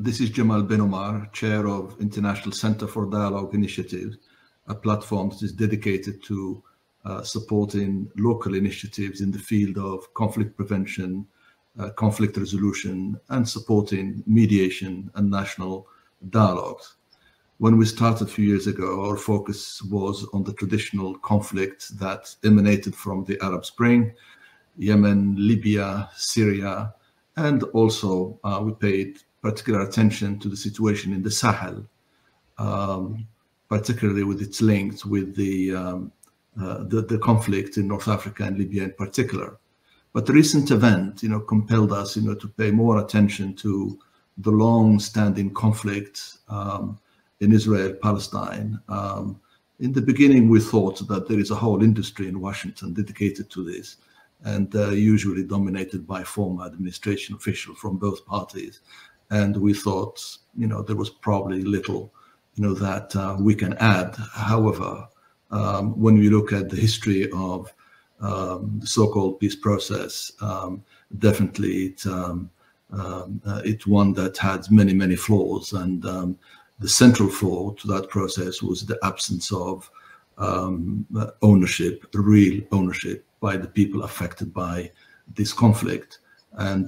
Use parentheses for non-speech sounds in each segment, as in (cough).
This is Jamal Benomar, Chair of International Center for Dialogue Initiatives, a platform that is dedicated to uh, supporting local initiatives in the field of conflict prevention, uh, conflict resolution, and supporting mediation and national dialogues. When we started a few years ago, our focus was on the traditional conflict that emanated from the Arab Spring, Yemen, Libya, Syria, and also uh, we paid particular attention to the situation in the Sahel, um, particularly with its links with the, um, uh, the, the conflict in North Africa and Libya in particular. But the recent event, you know, compelled us, you know, to pay more attention to the long-standing conflict um, in Israel, Palestine. Um, in the beginning, we thought that there is a whole industry in Washington dedicated to this, and uh, usually dominated by former administration officials from both parties. And we thought, you know, there was probably little, you know, that uh, we can add. However, um, when we look at the history of um, the so-called peace process, um, definitely it, um, um, uh, it's one that had many, many flaws. And um, the central flaw to that process was the absence of ownership, real ownership by the people affected by this conflict. And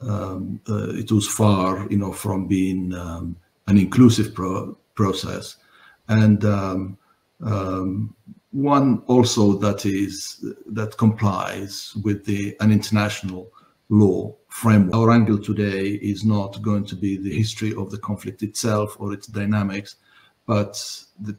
um, uh, it was far, you know, from being um, an inclusive pro process. And um, um, one also that is that complies with the an international law framework. Our angle today is not going to be the history of the conflict itself or its dynamics, but the,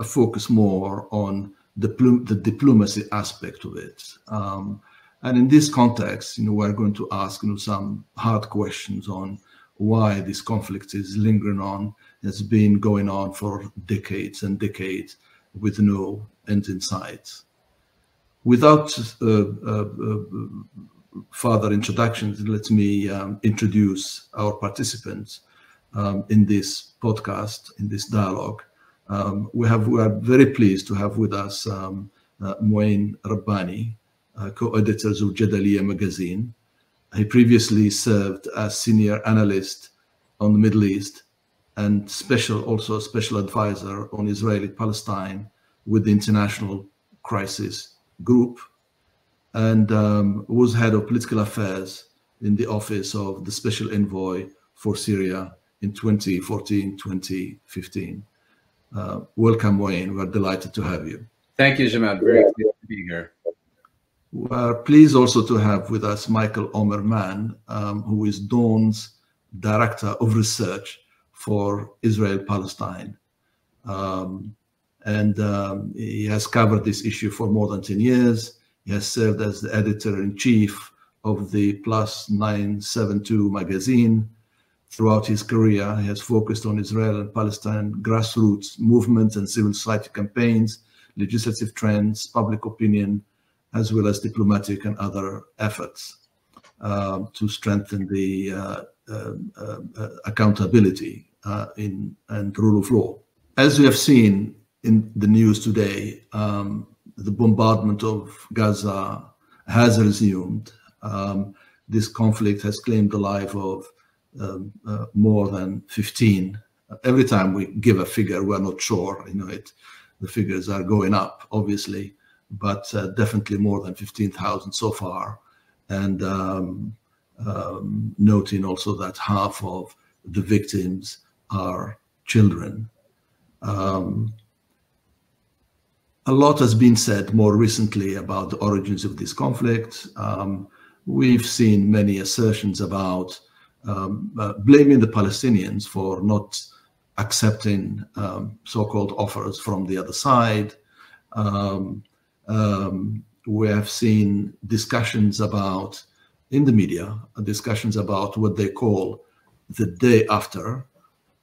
a focus more on the, the diplomacy aspect of it. Um, and in this context, you know, we're going to ask you know, some hard questions on why this conflict is lingering on. It's been going on for decades and decades with no end in sight. Without uh, uh, uh, further introductions, let me um, introduce our participants um, in this podcast, in this dialogue. Um, we have we are very pleased to have with us um, uh, Mouin Rabbani, uh, co-editors of Jadaliyya magazine. He previously served as senior analyst on the Middle East and special also a special advisor on Israeli-Palestine with the International Crisis Group and um, was head of political affairs in the office of the special envoy for Syria in 2014-2015. Uh, welcome, Wayne. We're delighted to have you. Thank you, Jamal. Very pleased to be here. We're pleased also to have with us Michael Omer-Man, um, who is DAWN's Director of Research for Israel Palestine. Um, and um, he has covered this issue for more than 10 years. He has served as the editor in chief of the Plus 972 magazine. Throughout his career, he has focused on Israel and Palestine grassroots movements and civil society campaigns, legislative trends, public opinion, as well as diplomatic and other efforts uh, to strengthen the uh, uh, uh accountability uh, in and rule of law. As we have seen in the news today, um, the bombardment of Gaza has resumed. Um, this conflict has claimed the life of um, uh, more than 15. Every time we give a figure, we're not sure. You know, it the figures are going up, obviously but uh, definitely more than 15,000 so far. And um, um, noting also that half of the victims are children. Um, a lot has been said more recently about the origins of this conflict. Um, we've seen many assertions about um, uh, blaming the Palestinians for not accepting um, so-called offers from the other side. Um, um, we have seen discussions about, in the media, discussions about what they call the day after.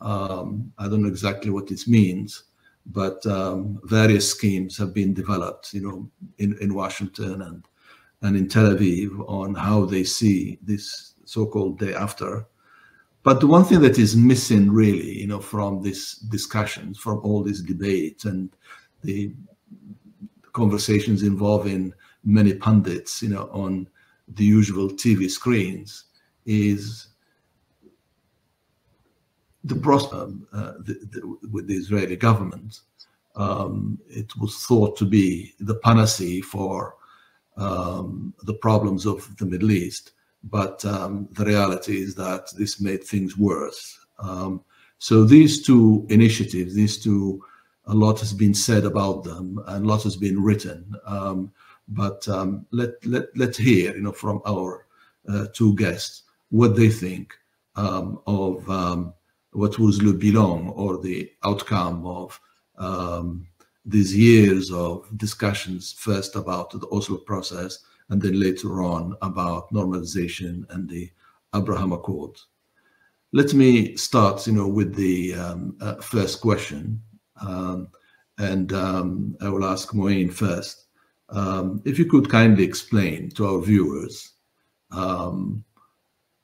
Um, I don't know exactly what this means, but um, various schemes have been developed, you know, in, in Washington and, and in Tel Aviv on how they see this so-called day after. But the one thing that is missing really, you know, from this discussions, from all these debates and the conversations involving many pundits, you know, on the usual TV screens is the um, uh, with the Israeli government, um, it was thought to be the panacea for um, the problems of the Middle East. But um, the reality is that this made things worse. Um, so these two initiatives, these two, a lot has been said about them and a lot has been written. Um, but let, let, let's hear, you know, from our uh, two guests what they think of what was le bilan or the outcome of um, these years of discussions, first about the Oslo process, and then later on about normalization and the Abraham Accord. Let me start, you know, with the um, uh, first question, um, and um, I will ask Mouin first. Um, if you could kindly explain to our viewers um,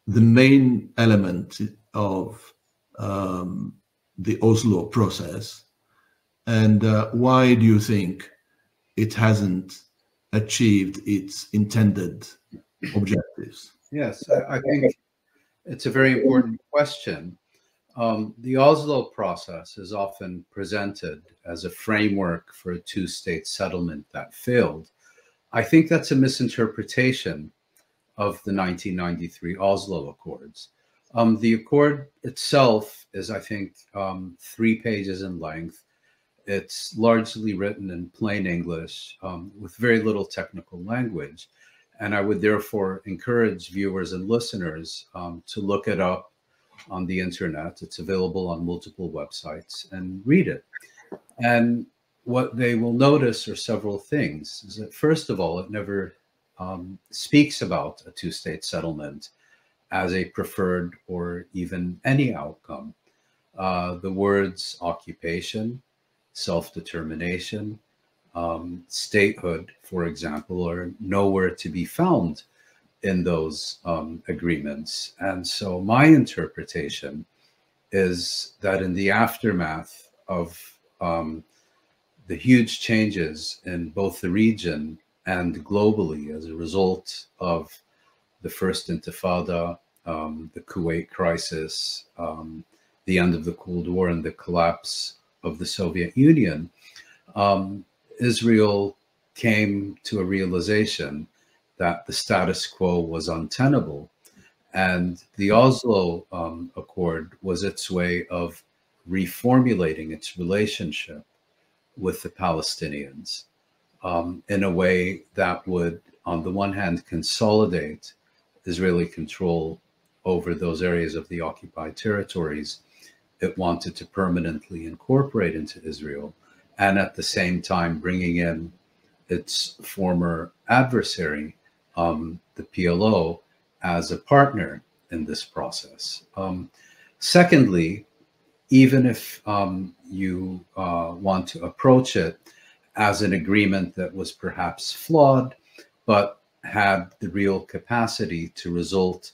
the main element of um, the Oslo process, and uh, why do you think it hasn't achieved its intended objectives? Yes, I, I think it's a very important question. Um, the Oslo process is often presented as a framework for a two state settlement that failed. I think that's a misinterpretation of the 1993 Oslo Accords. Um, the accord itself is, I think, um, three pages in length. It's largely written in plain English um, with very little technical language. And I would therefore encourage viewers and listeners um, to look it up on the internet. It's available on multiple websites and read it. And what they will notice are several things. Is that first of all, it never um, speaks about a two-state settlement as a preferred or even any outcome. Uh, the words occupation, self determination, um, statehood, for example, are nowhere to be found in those um, agreements. And so my interpretation is that in the aftermath of um, the huge changes in both the region and globally as a result of the first Intifada, um, the Kuwait crisis, um, the end of the Cold War, and the collapse of the Soviet Union, um, Israel came to a realization that the status quo was untenable. And the Oslo um, Accord was its way of reformulating its relationship with the Palestinians um, in a way that would, on the one hand, consolidate Israeli control over those areas of the occupied territories it wanted to permanently incorporate into Israel, and at the same time bringing in its former adversary, um, the PLO, as a partner in this process. Um, secondly, even if um, you uh, want to approach it as an agreement that was perhaps flawed, but had the real capacity to result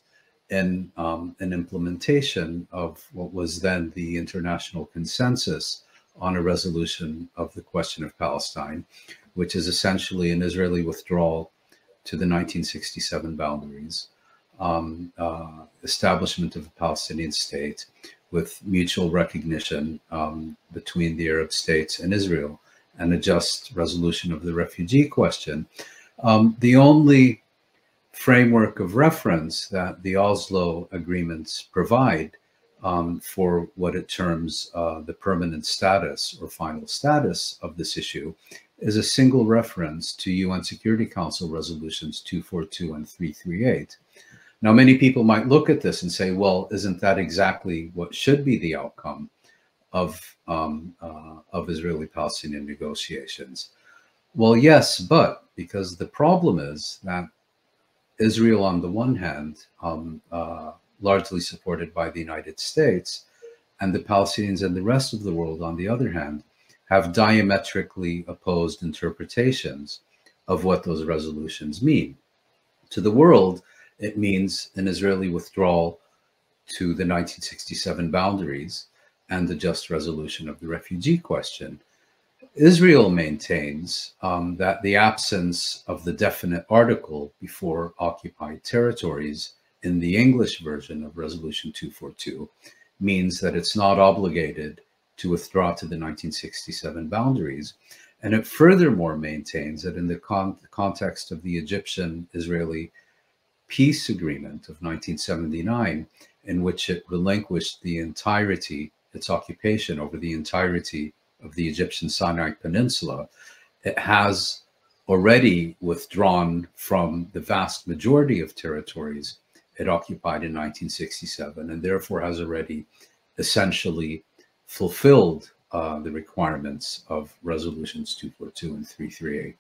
in um, an implementation of what was then the international consensus on a resolution of the question of Palestine, which is essentially an Israeli withdrawal to the 1967 boundaries, um, uh, establishment of a Palestinian state with mutual recognition um, between the Arab states and Israel, and a just resolution of the refugee question. Um, the only framework of reference that the Oslo agreements provide um, for what it terms uh, the permanent status or final status of this issue is a single reference to UN Security Council resolutions 242 and 338. Now, many people might look at this and say, well, isn't that exactly what should be the outcome of, um, uh, of Israeli-Palestinian negotiations? Well, yes, but because the problem is that Israel, on the one hand, um, uh, largely supported by the United States, and the Palestinians and the rest of the world, on the other hand, have diametrically opposed interpretations of what those resolutions mean. To the world, it means an Israeli withdrawal to the 1967 boundaries and the just resolution of the refugee question. Israel maintains um, that the absence of the definite article before occupied territories in the English version of Resolution 242 means that it's not obligated to withdraw to the 1967 boundaries. And it furthermore maintains that in the con context of the Egyptian Israeli peace agreement of 1979, in which it relinquished the entirety, its occupation over the entirety of the Egyptian Sinai Peninsula, it has already withdrawn from the vast majority of territories it occupied in 1967, and therefore has already essentially fulfilled uh, the requirements of resolutions 242 and 338.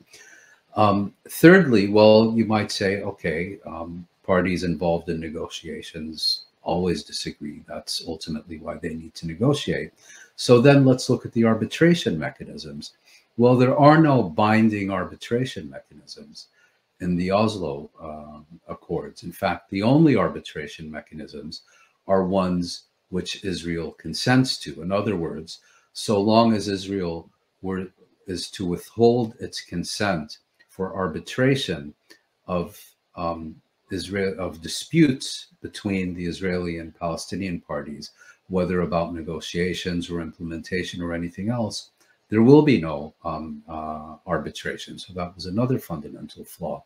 Um, thirdly, well, you might say, okay, um, parties involved in negotiations always disagree. That's ultimately why they need to negotiate. So then let's look at the arbitration mechanisms. Well, there are no binding arbitration mechanisms in the Oslo uh, Accords. In fact, the only arbitration mechanisms are ones which Israel consents to. In other words, so long as Israel were, is to withhold its consent for arbitration of um, Israel of disputes between the Israeli and Palestinian parties, whether about negotiations or implementation or anything else, there will be no um, uh, arbitration. So that was another fundamental flaw.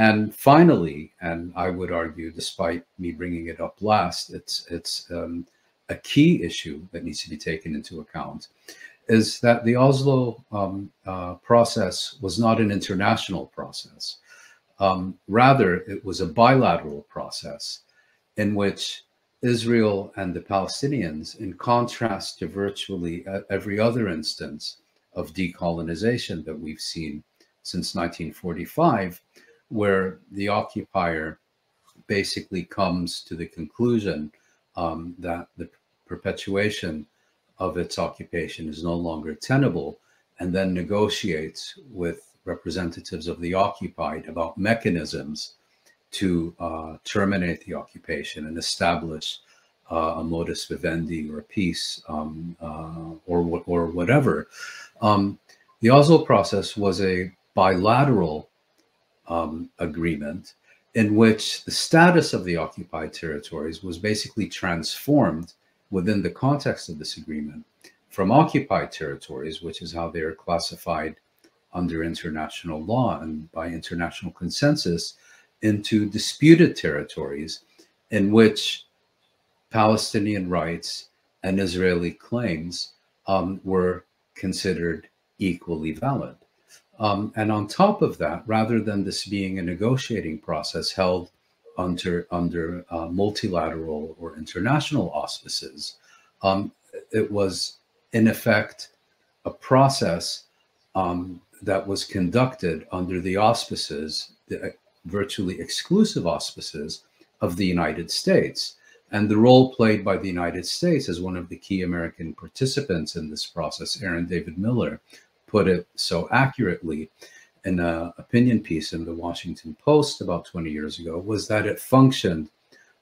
And finally, and I would argue, despite me bringing it up last, it's it's um, a key issue that needs to be taken into account, is that the Oslo um, uh, process was not an international process. Um, rather, it was a bilateral process in which Israel and the Palestinians, in contrast to virtually every other instance of decolonization that we've seen since 1945, where the occupier basically comes to the conclusion um, that the perpetuation of its occupation is no longer tenable and then negotiates with representatives of the occupied about mechanisms to uh, terminate the occupation and establish uh, a modus vivendi or a peace um, uh, or, or whatever. Um, the Oslo process was a bilateral um, agreement in which the status of the occupied territories was basically transformed within the context of this agreement from occupied territories, which is how they are classified under international law and by international consensus into disputed territories in which Palestinian rights and Israeli claims um, were considered equally valid. Um, and on top of that, rather than this being a negotiating process held under under uh, multilateral or international auspices, um, it was in effect a process um, that was conducted under the auspices, the uh, virtually exclusive auspices of the United States. And the role played by the United States as one of the key American participants in this process, Aaron David Miller, put it so accurately in an opinion piece in the Washington Post about 20 years ago, was that it functioned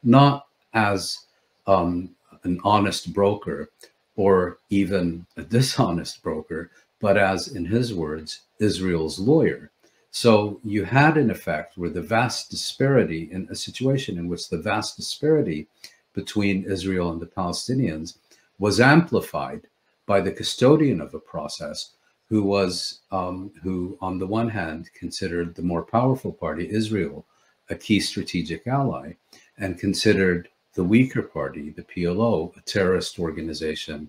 not as um, an honest broker or even a dishonest broker, but as, in his words, Israel's lawyer. So you had an effect where the vast disparity in a situation in which the vast disparity between Israel and the Palestinians was amplified by the custodian of a process who was um, who on the one hand considered the more powerful party Israel a key strategic ally and considered the weaker party the PLO a terrorist organization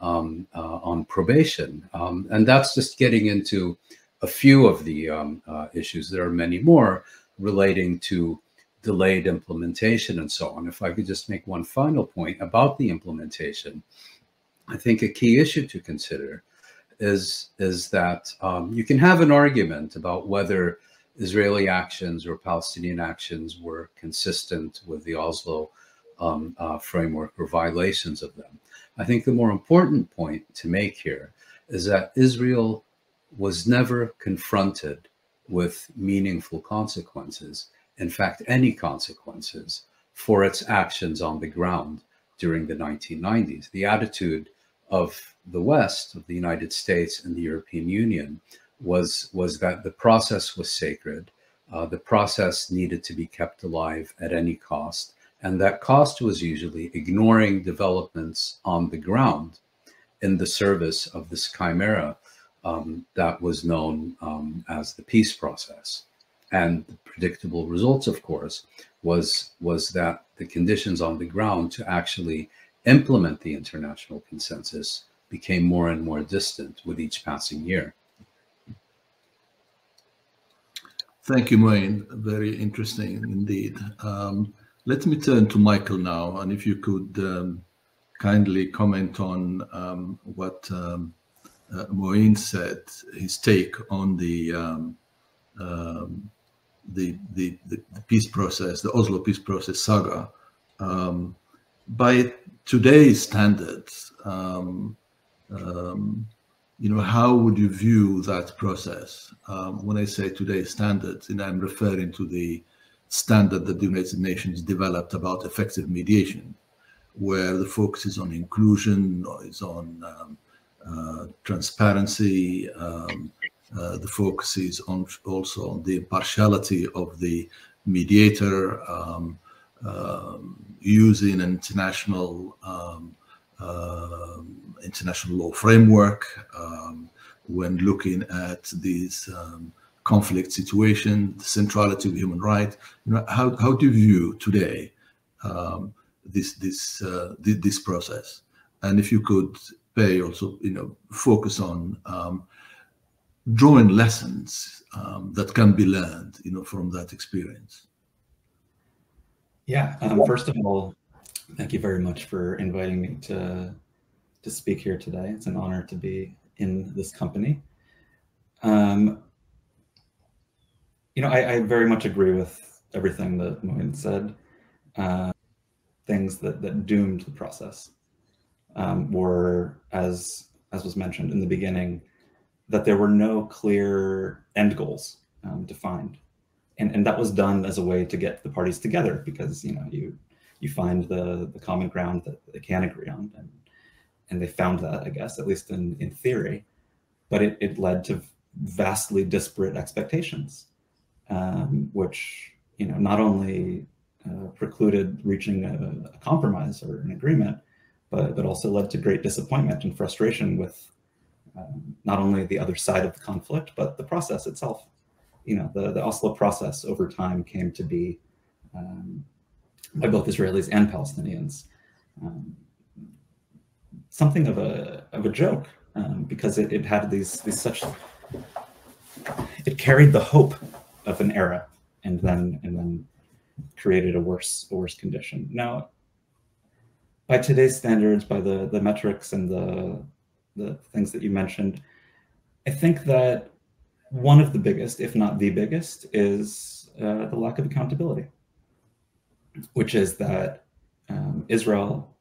um, uh, on probation. Um, and that's just getting into a few of the um, uh, issues. There are many more relating to delayed implementation and so on. If I could just make one final point about the implementation, I think a key issue to consider is, is that um, you can have an argument about whether Israeli actions or Palestinian actions were consistent with the Oslo um, uh, framework or violations of them. I think the more important point to make here is that Israel was never confronted with meaningful consequences, in fact, any consequences for its actions on the ground during the 1990s. The attitude of the West, of the United States and the European Union, was, was that the process was sacred. Uh, the process needed to be kept alive at any cost And that cost was usually ignoring developments on the ground in the service of this chimera um, that was known um, as the peace process. And the predictable results, of course, was, was that the conditions on the ground to actually implement the international consensus became more and more distant with each passing year. Thank you, Mouin. Very interesting indeed. Um, let me turn to Michael now, and if you could um, kindly comment on um, what um, uh, Mouin said, his take on the, um, um, the, the, the peace process, the Oslo peace process saga. Um, by today's standards, um, you know, how would you view that process? when I say today's standards, and I'm referring to the standard that the United Nations developed about effective mediation, where the focus is on inclusion, is on um, uh, transparency. Um, uh, the focus is on also on the impartiality of the mediator, um, uh, using an international um, um, international law framework um, when looking at these conflict situation, the centrality of human rights. You know, how, how do you view today um, this this uh, this process? And if you could pay also, you know, focus on um, drawing lessons um, that can be learned, you know, from that experience. Yeah. Um, first of all, thank you very much for inviting me to to speak here today. It's an honor to be in this company. Um, you know, I, I, very much agree with everything that Mouin said. Uh, things that, that doomed the process um, were, as as was mentioned in the beginning, that there were no clear end goals um, defined, and and that was done as a way to get the parties together because you know you you find the the common ground that they can agree on, and and they found that I guess at least in in theory, but it it led to vastly disparate expectations um, which you know not only uh, precluded reaching a, a, compromise or an agreement, but but also led to great disappointment and frustration with um, not only the other side of the conflict but the process itself. You know, the the Oslo process over time came to be um, by both Israelis and Palestinians um, something of a of a joke um, because it, it had these these such it carried the hope of an era and then and then created a worse a worse condition. Now, by today's standards, by the the metrics and the the things that you mentioned, I think that one of the biggest, if not the biggest, is uh, the lack of accountability, which is that um, Israel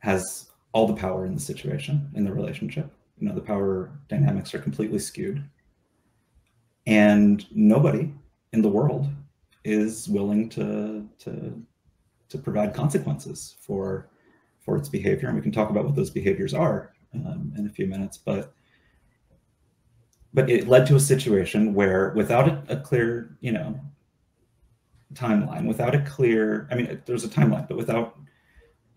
has all the power in the situation, in the relationship. You know, the power dynamics are completely skewed. And nobody in the world is willing to to to provide consequences for for its behavior, and we can talk about what those behaviors are um, in a few minutes. But but it led to a situation where, without a, a clear, you know, timeline, without a clear, I mean, there's a timeline, but without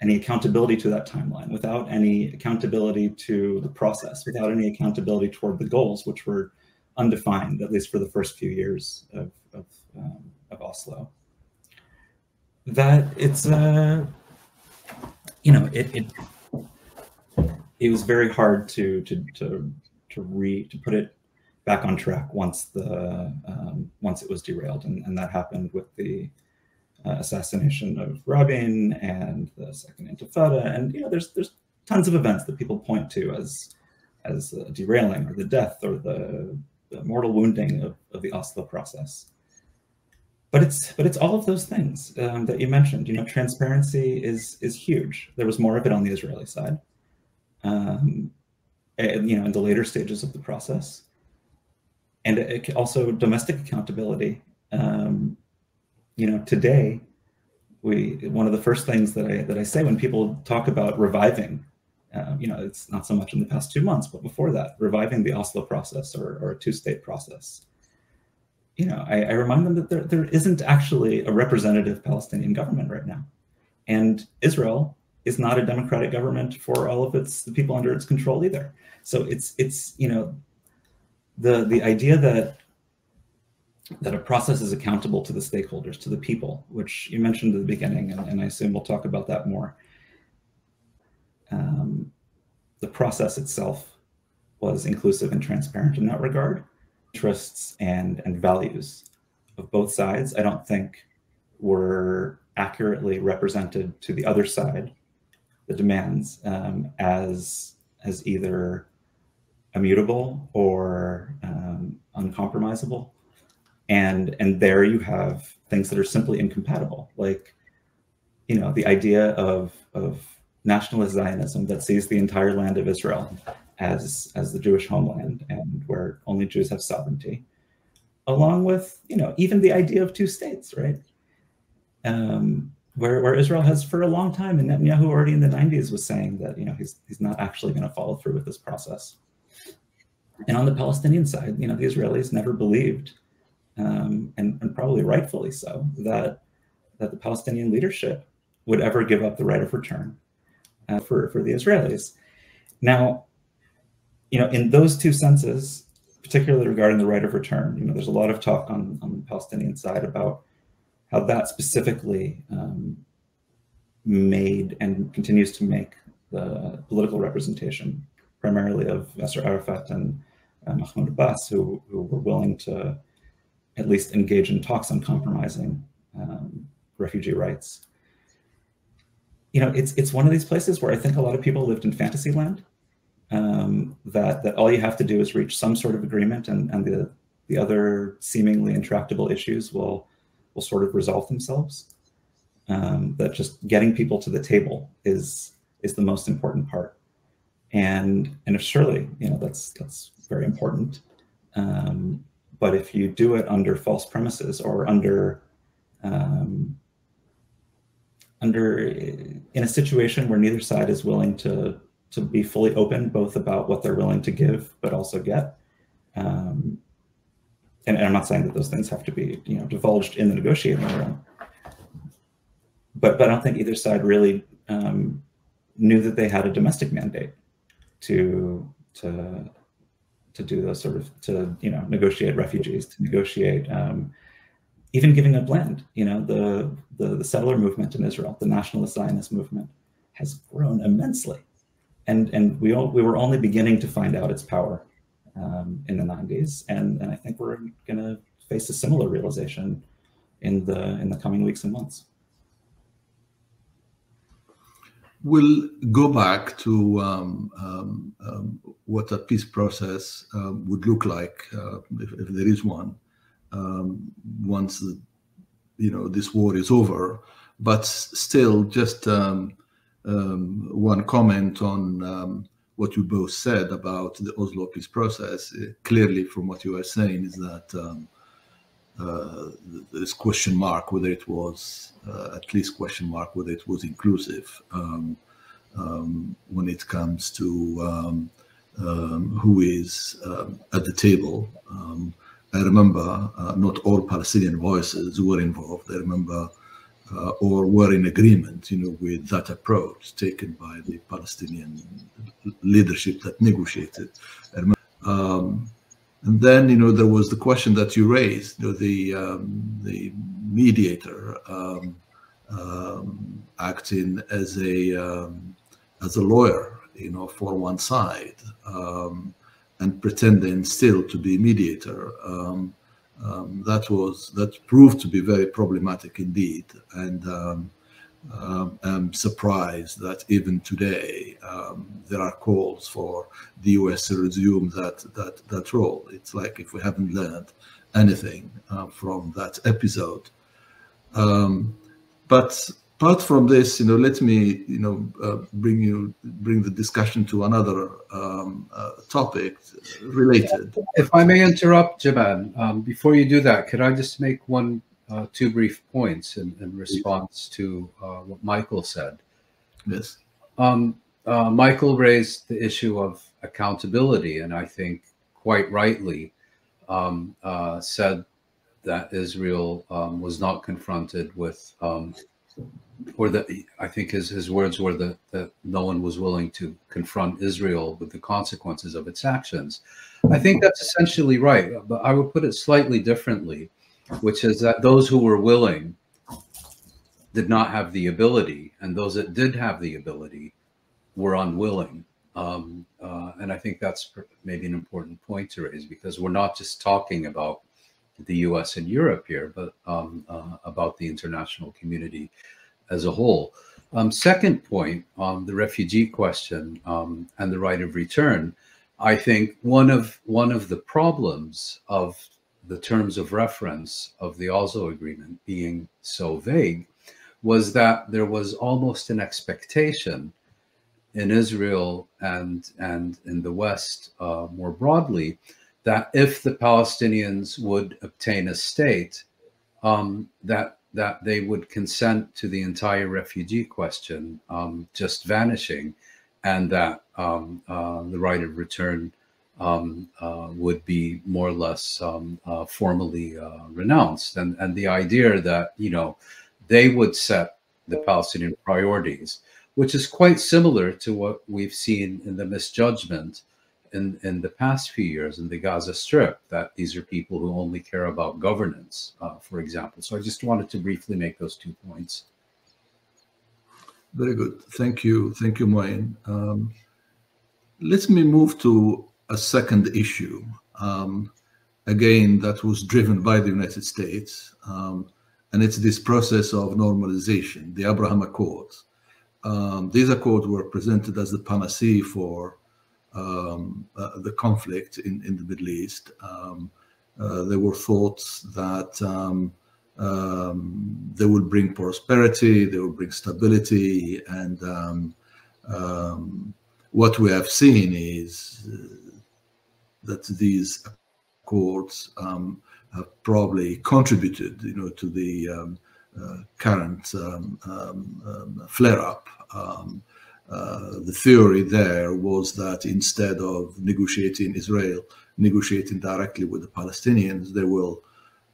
any accountability to that timeline, without any accountability to the process, without any accountability toward the goals, which were undefined, at least for the first few years of, of, um, of Oslo. That it's, uh, you know, it, it, it was very hard to, to, to, to re, to put it back on track once the, um, once it was derailed. And, and that happened with the, uh, assassination of Rabin and the Second Intifada, and you know, there's there's tons of events that people point to as as uh, derailing or the death or the the mortal wounding of, of the Oslo process. But it's but it's all of those things um, that you mentioned. You know, transparency is is huge. There was more of it on the Israeli side, um, and, you know, in the later stages of the process, and also domestic accountability. Um, you know, today, we one of the first things that I that I say when people talk about reviving uh, you know, it's not so much in the past two months, but before that, reviving the Oslo process or, or a two-state process. You know, I, I, remind them that there, there isn't actually a representative Palestinian government right now. And Israel is not a democratic government for all of its the people under its control either. So it's it's you know the the idea that that a process is accountable to the stakeholders, to the people, which you mentioned at the beginning, and, and I assume we'll talk about that more. Um, the process itself was inclusive and transparent in that regard. Interests and, and values of both sides, I don't think were accurately represented to the other side, the demands, um, as, as either immutable or um, uncompromisable. And, and there you have things that are simply incompatible, like, you know, the idea of, of nationalist Zionism that sees the entire land of Israel as, as the Jewish homeland and where only Jews have sovereignty, along with, you know, even the idea of two states, right? Um, where, where Israel has for a long time, and Netanyahu already in the 90s was saying that, you know, he's, he's not actually going to follow through with this process. And on the Palestinian side, you know, the Israelis never believed, um, and, and probably rightfully so, that, that the Palestinian leadership would ever give up the right of return uh, for, for the Israelis. Now, you know, in those two senses, particularly regarding the right of return, you know, there's a lot of talk on, on the Palestinian side about how that specifically um, made and continues to make the political representation, primarily of Yasser Arafat and uh, Mahmoud Abbas, who, who were willing to at least engage in talks on compromising um, refugee rights. You know, it's it's one of these places where I think a lot of people lived in fantasy land um, that that all you have to do is reach some sort of agreement, and and the the other seemingly intractable issues will will sort of resolve themselves. Um, that just getting people to the table is is the most important part, and and if surely you know that's that's very important. Um, but if you do it under false premises or under um, under in a situation where neither side is willing to to be fully open both about what they're willing to give but also get um, and, and, i'm not saying that those things have to be you know divulged in the negotiating room but but i don't think either side really um, knew that they had a domestic mandate to to to do those sort of to you know negotiate refugees to negotiate um, even giving up land you know the, the the settler movement in israel the nationalist zionist movement has grown immensely and and we all, we were only beginning to find out its power um, in the 90s, and and I think we're going to face a similar realization in the in the coming weeks and months. We'll go back to um, um, um what a peace process um, would look like uh, if, if, there is one um, once the, you know this war is over. But still, just um, one comment on what you both said about the Oslo peace process. Uh, clearly, from what you are saying, is that um, uh, there's question mark whether it was uh, at least question mark whether it was inclusive um, um, when it comes to um, who is at the table. I remember uh, not all Palestinian voices were involved. I remember uh, or were in agreement, you know, with that approach taken by the Palestinian leadership that negotiated. Um, and then, you know, there was the question that you raised, you know, the um, the mediator um, um acting as a um, as a lawyer, you know, for one side, um, and pretending still to be mediator. Um, that was that proved to be very problematic indeed, and um, I'm surprised that even today um, there are calls for the U.S. to resume that that that role. It's like if we haven't learned anything uh, from that episode. Um, but apart from this, you know, let me, you know, uh, bring you bring the discussion to another um, uh, topic related. If I may interrupt, Jamal, um, before you do that, could I just make one, uh, two brief points in, in response to uh, what Michael said? Yes. Um, uh, Michael raised the issue of accountability, and I think quite rightly um, uh, said that Israel um, was not confronted with um, or that I think his, his words were that, that no one was willing to confront Israel with the consequences of its actions. I think that's essentially right, but I would put it slightly differently, which is that those who were willing did not have the ability, and those that did have the ability were unwilling. Um, uh, and I think that's maybe an important point to raise because we're not just talking about the US and Europe here, but um, uh, about the international community as a whole. Um, second point on the refugee question um, and the right of return, I think one of one of the problems of the terms of reference of the Oslo Agreement being so vague was that there was almost an expectation in Israel and and in the West uh, more broadly that if the Palestinians would obtain a state, um, that that they would consent to the entire refugee question um, just vanishing, and that um, uh, the right of return um, uh, would be more or less um, uh, formally uh, renounced, and and the idea that you know they would set the Palestinian priorities, which is quite similar to what we've seen in the misjudgment in, in the past few years in the Gaza Strip that these are people who only care about governance, uh, for example. So I just wanted to briefly make those two points. Very good. Thank you. Thank you, Mouin. Um, let me move to a second issue. Um, again, that was driven by the United States. Um, and it's this process of normalization, the Abraham Accords. Um, these accords were presented as the panacea for um, uh, the conflict in, in the Middle East. Um, uh, there were thoughts that um, they would bring prosperity, they would bring stability, and what we have seen is uh, that these accords have probably contributed, you know, to the uh, current flare-up. Uh, the theory there was that instead of negotiating Israel, negotiating directly with the Palestinians, they will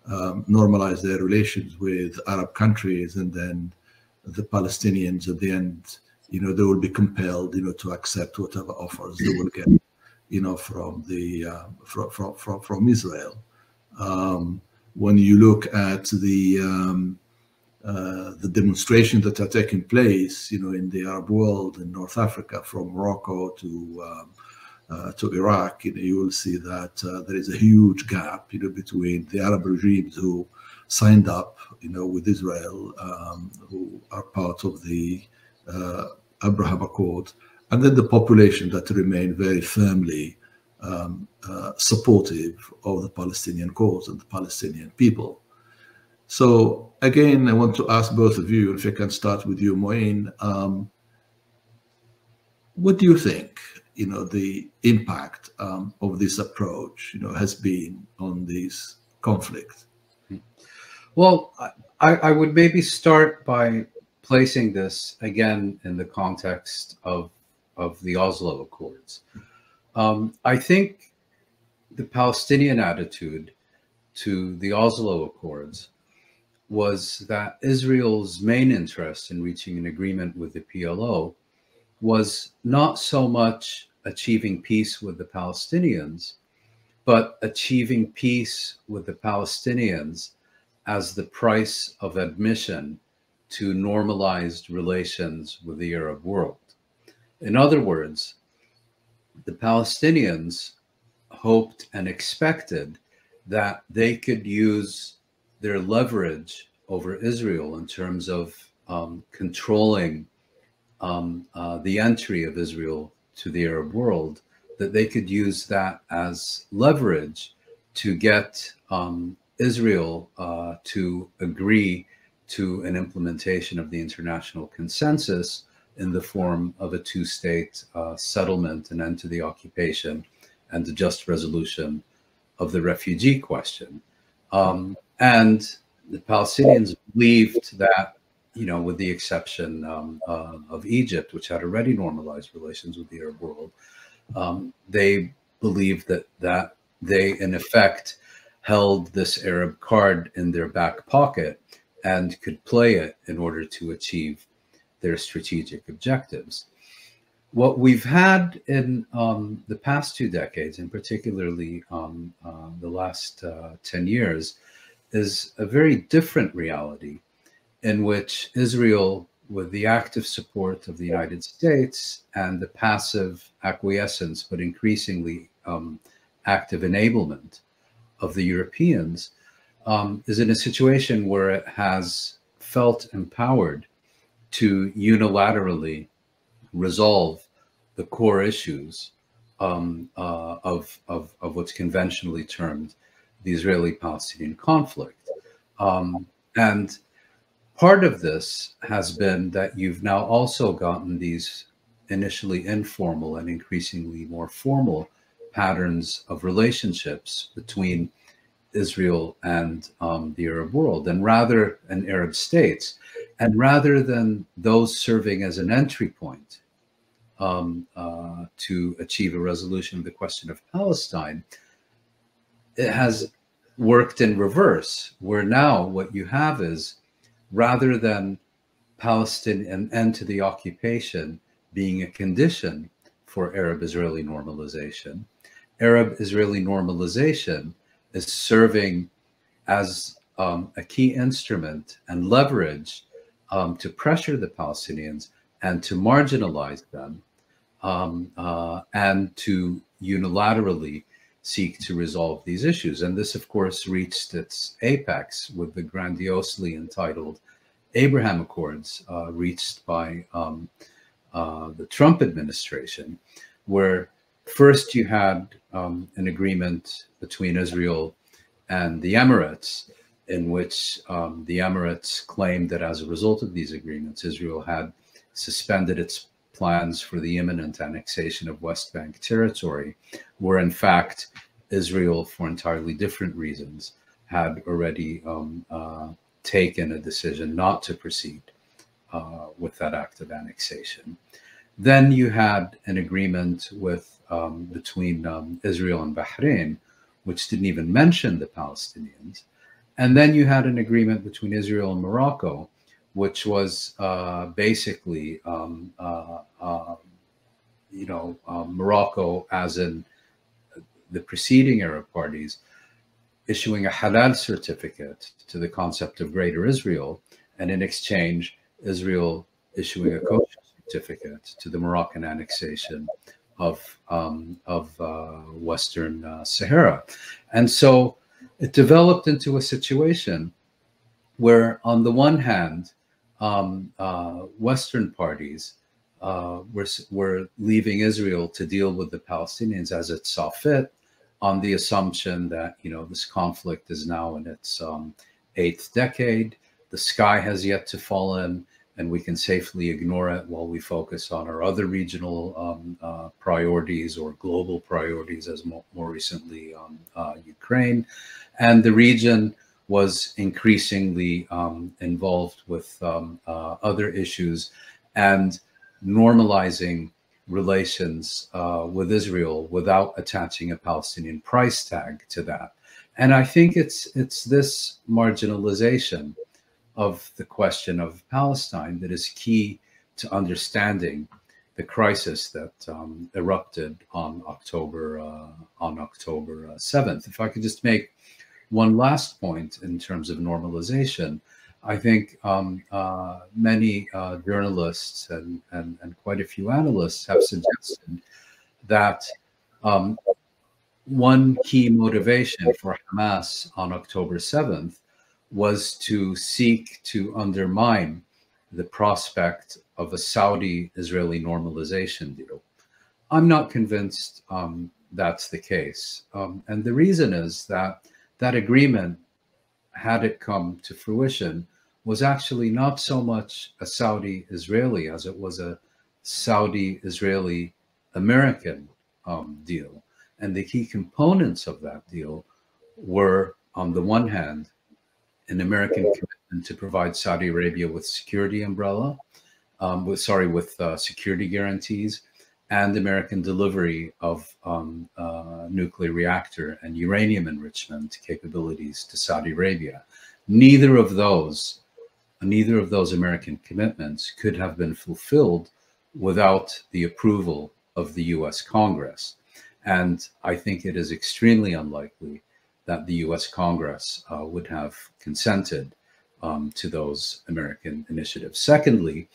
um, normalize their relations with Arab countries, and then the Palestinians at the end, you know, they will be compelled, you know, to accept whatever offers they will get, you know, from the uh, from, from from Israel. Um, when you look at the um, uh, the demonstrations that are taking place, you know, in the Arab world, in North Africa, from Morocco to um, uh, to Iraq, you know, you will see that uh, there is a huge gap, you know, between the Arab regimes who signed up, you know, with Israel, um, who are part of the uh, Abraham Accord, and then the population that remain very firmly um, uh, supportive of the Palestinian cause and the Palestinian people. So again, I want to ask both of you, if I can start with you, Mouin, um, what do you think, you know, the impact um, of this approach, you know, has been on this conflict? Well, I, I would maybe start by placing this again in the context of of the Oslo Accords. Um, I think the Palestinian attitude to the Oslo Accords was that Israel's main interest in reaching an agreement with the PLO was not so much achieving peace with the Palestinians, but achieving peace with the Palestinians as the price of admission to normalized relations with the Arab world. In other words, the Palestinians hoped and expected that they could use their leverage over Israel in terms of um, controlling um, uh, the entry of Israel to the Arab world, that they could use that as leverage to get um, Israel uh, to agree to an implementation of the international consensus in the form of a two state uh, settlement, an end to the occupation, and a just resolution of the refugee question. Um, and the Palestinians believed that, you know, with the exception um, uh, of Egypt, which had already normalized relations with the Arab world, um, they believed that that they, in effect, held this Arab card in their back pocket and could play it in order to achieve their strategic objectives. What we've had in um, the past two decades, and particularly um, uh, the last uh, 10 years, is a very different reality in which Israel, with the active support of the United States and the passive acquiescence, but increasingly um, active enablement of the Europeans, um, is in a situation where it has felt empowered to unilaterally resolve the core issues um, uh, of, of, of, what's conventionally termed the Israeli Palestinian conflict. Um, and part of this has been that you've now also gotten these initially informal and increasingly more formal patterns of relationships between Israel and um, the Arab world, and rather, and Arab states. And rather than those serving as an entry point um, uh, to achieve a resolution of the question of Palestine, it has worked in reverse, where now what you have is rather than Palestine and end to the occupation being a condition for Arab Israeli normalization, Arab Israeli normalization is serving as um, a key instrument and leverage um, to pressure the Palestinians and to marginalize them um, uh, and to unilaterally seek to resolve these issues. And this, of course, reached its apex with the grandiosely entitled Abraham Accords, uh, reached by um, uh, the Trump administration, where first you had um, an agreement between Israel and the Emirates, in which um, the Emirates claimed that as a result of these agreements, Israel had suspended its plans for the imminent annexation of West Bank territory, where in fact Israel, for entirely different reasons, had already um, uh, taken a decision not to proceed uh, with that act of annexation. Then you had an agreement with um, between um, Israel and Bahrain, which didn't even mention the Palestinians. And then you had an agreement between Israel and Morocco, which was uh, basically, um, uh, uh, you know, um, Morocco, as in the preceding Arab parties, issuing a halal certificate to the concept of Greater Israel, and in exchange, Israel issuing a kosher certificate to the Moroccan annexation of um, of uh, Western uh, Sahara, and so it developed into a situation where, on the one hand, um, uh, Western parties uh, were, were leaving Israel to deal with the Palestinians as it saw fit, on the assumption that you know this conflict is now in its um, eighth decade. The sky has yet to fall in, and we can safely ignore it while we focus on our other regional um, uh, priorities or global priorities, as more, more recently um, uh, Ukraine. And the region was increasingly um, involved with um, uh, other issues and normalizing relations uh, with Israel without attaching a Palestinian price tag to that. And I think it's it's this marginalization of the question of Palestine that is key to understanding the crisis that um, erupted on October uh, on October uh, seventh. If I could just make one last point in terms of normalization. I think um, uh, many uh, journalists and, and, and, quite a few analysts have suggested that um, one key motivation for Hamas on October 7th was to seek to undermine the prospect of a Saudi Israeli normalization deal. I'm not convinced um, that's the case. Um, and the reason is that that agreement, had it come to fruition, was actually not so much a Saudi Israeli as it was a Saudi Israeli American um, deal. And the key components of that deal were, on the one hand, an American commitment to provide Saudi Arabia with security umbrella, um, with sorry, with uh, security guarantees, and American delivery of um, uh, nuclear reactor and uranium enrichment capabilities to Saudi Arabia. Neither of those neither of those American commitments could have been fulfilled without the approval of the US Congress. And I think it is extremely unlikely that the US Congress uh, would have consented um, to those American initiatives. Secondly,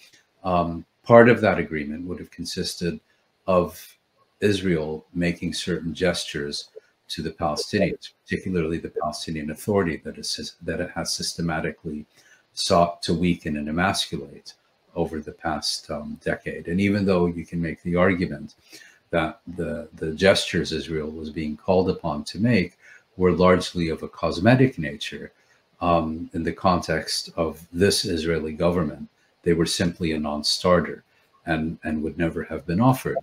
um, part of that agreement would have consisted of Israel making certain gestures to the Palestinians, particularly the Palestinian Authority that, is, that it has systematically sought to weaken and emasculate over the past um, decade. And even though you can make the argument that the, the gestures Israel was being called upon to make were largely of a cosmetic nature um, in the context of this Israeli government, they were simply a non-starter and, and would never have been offered.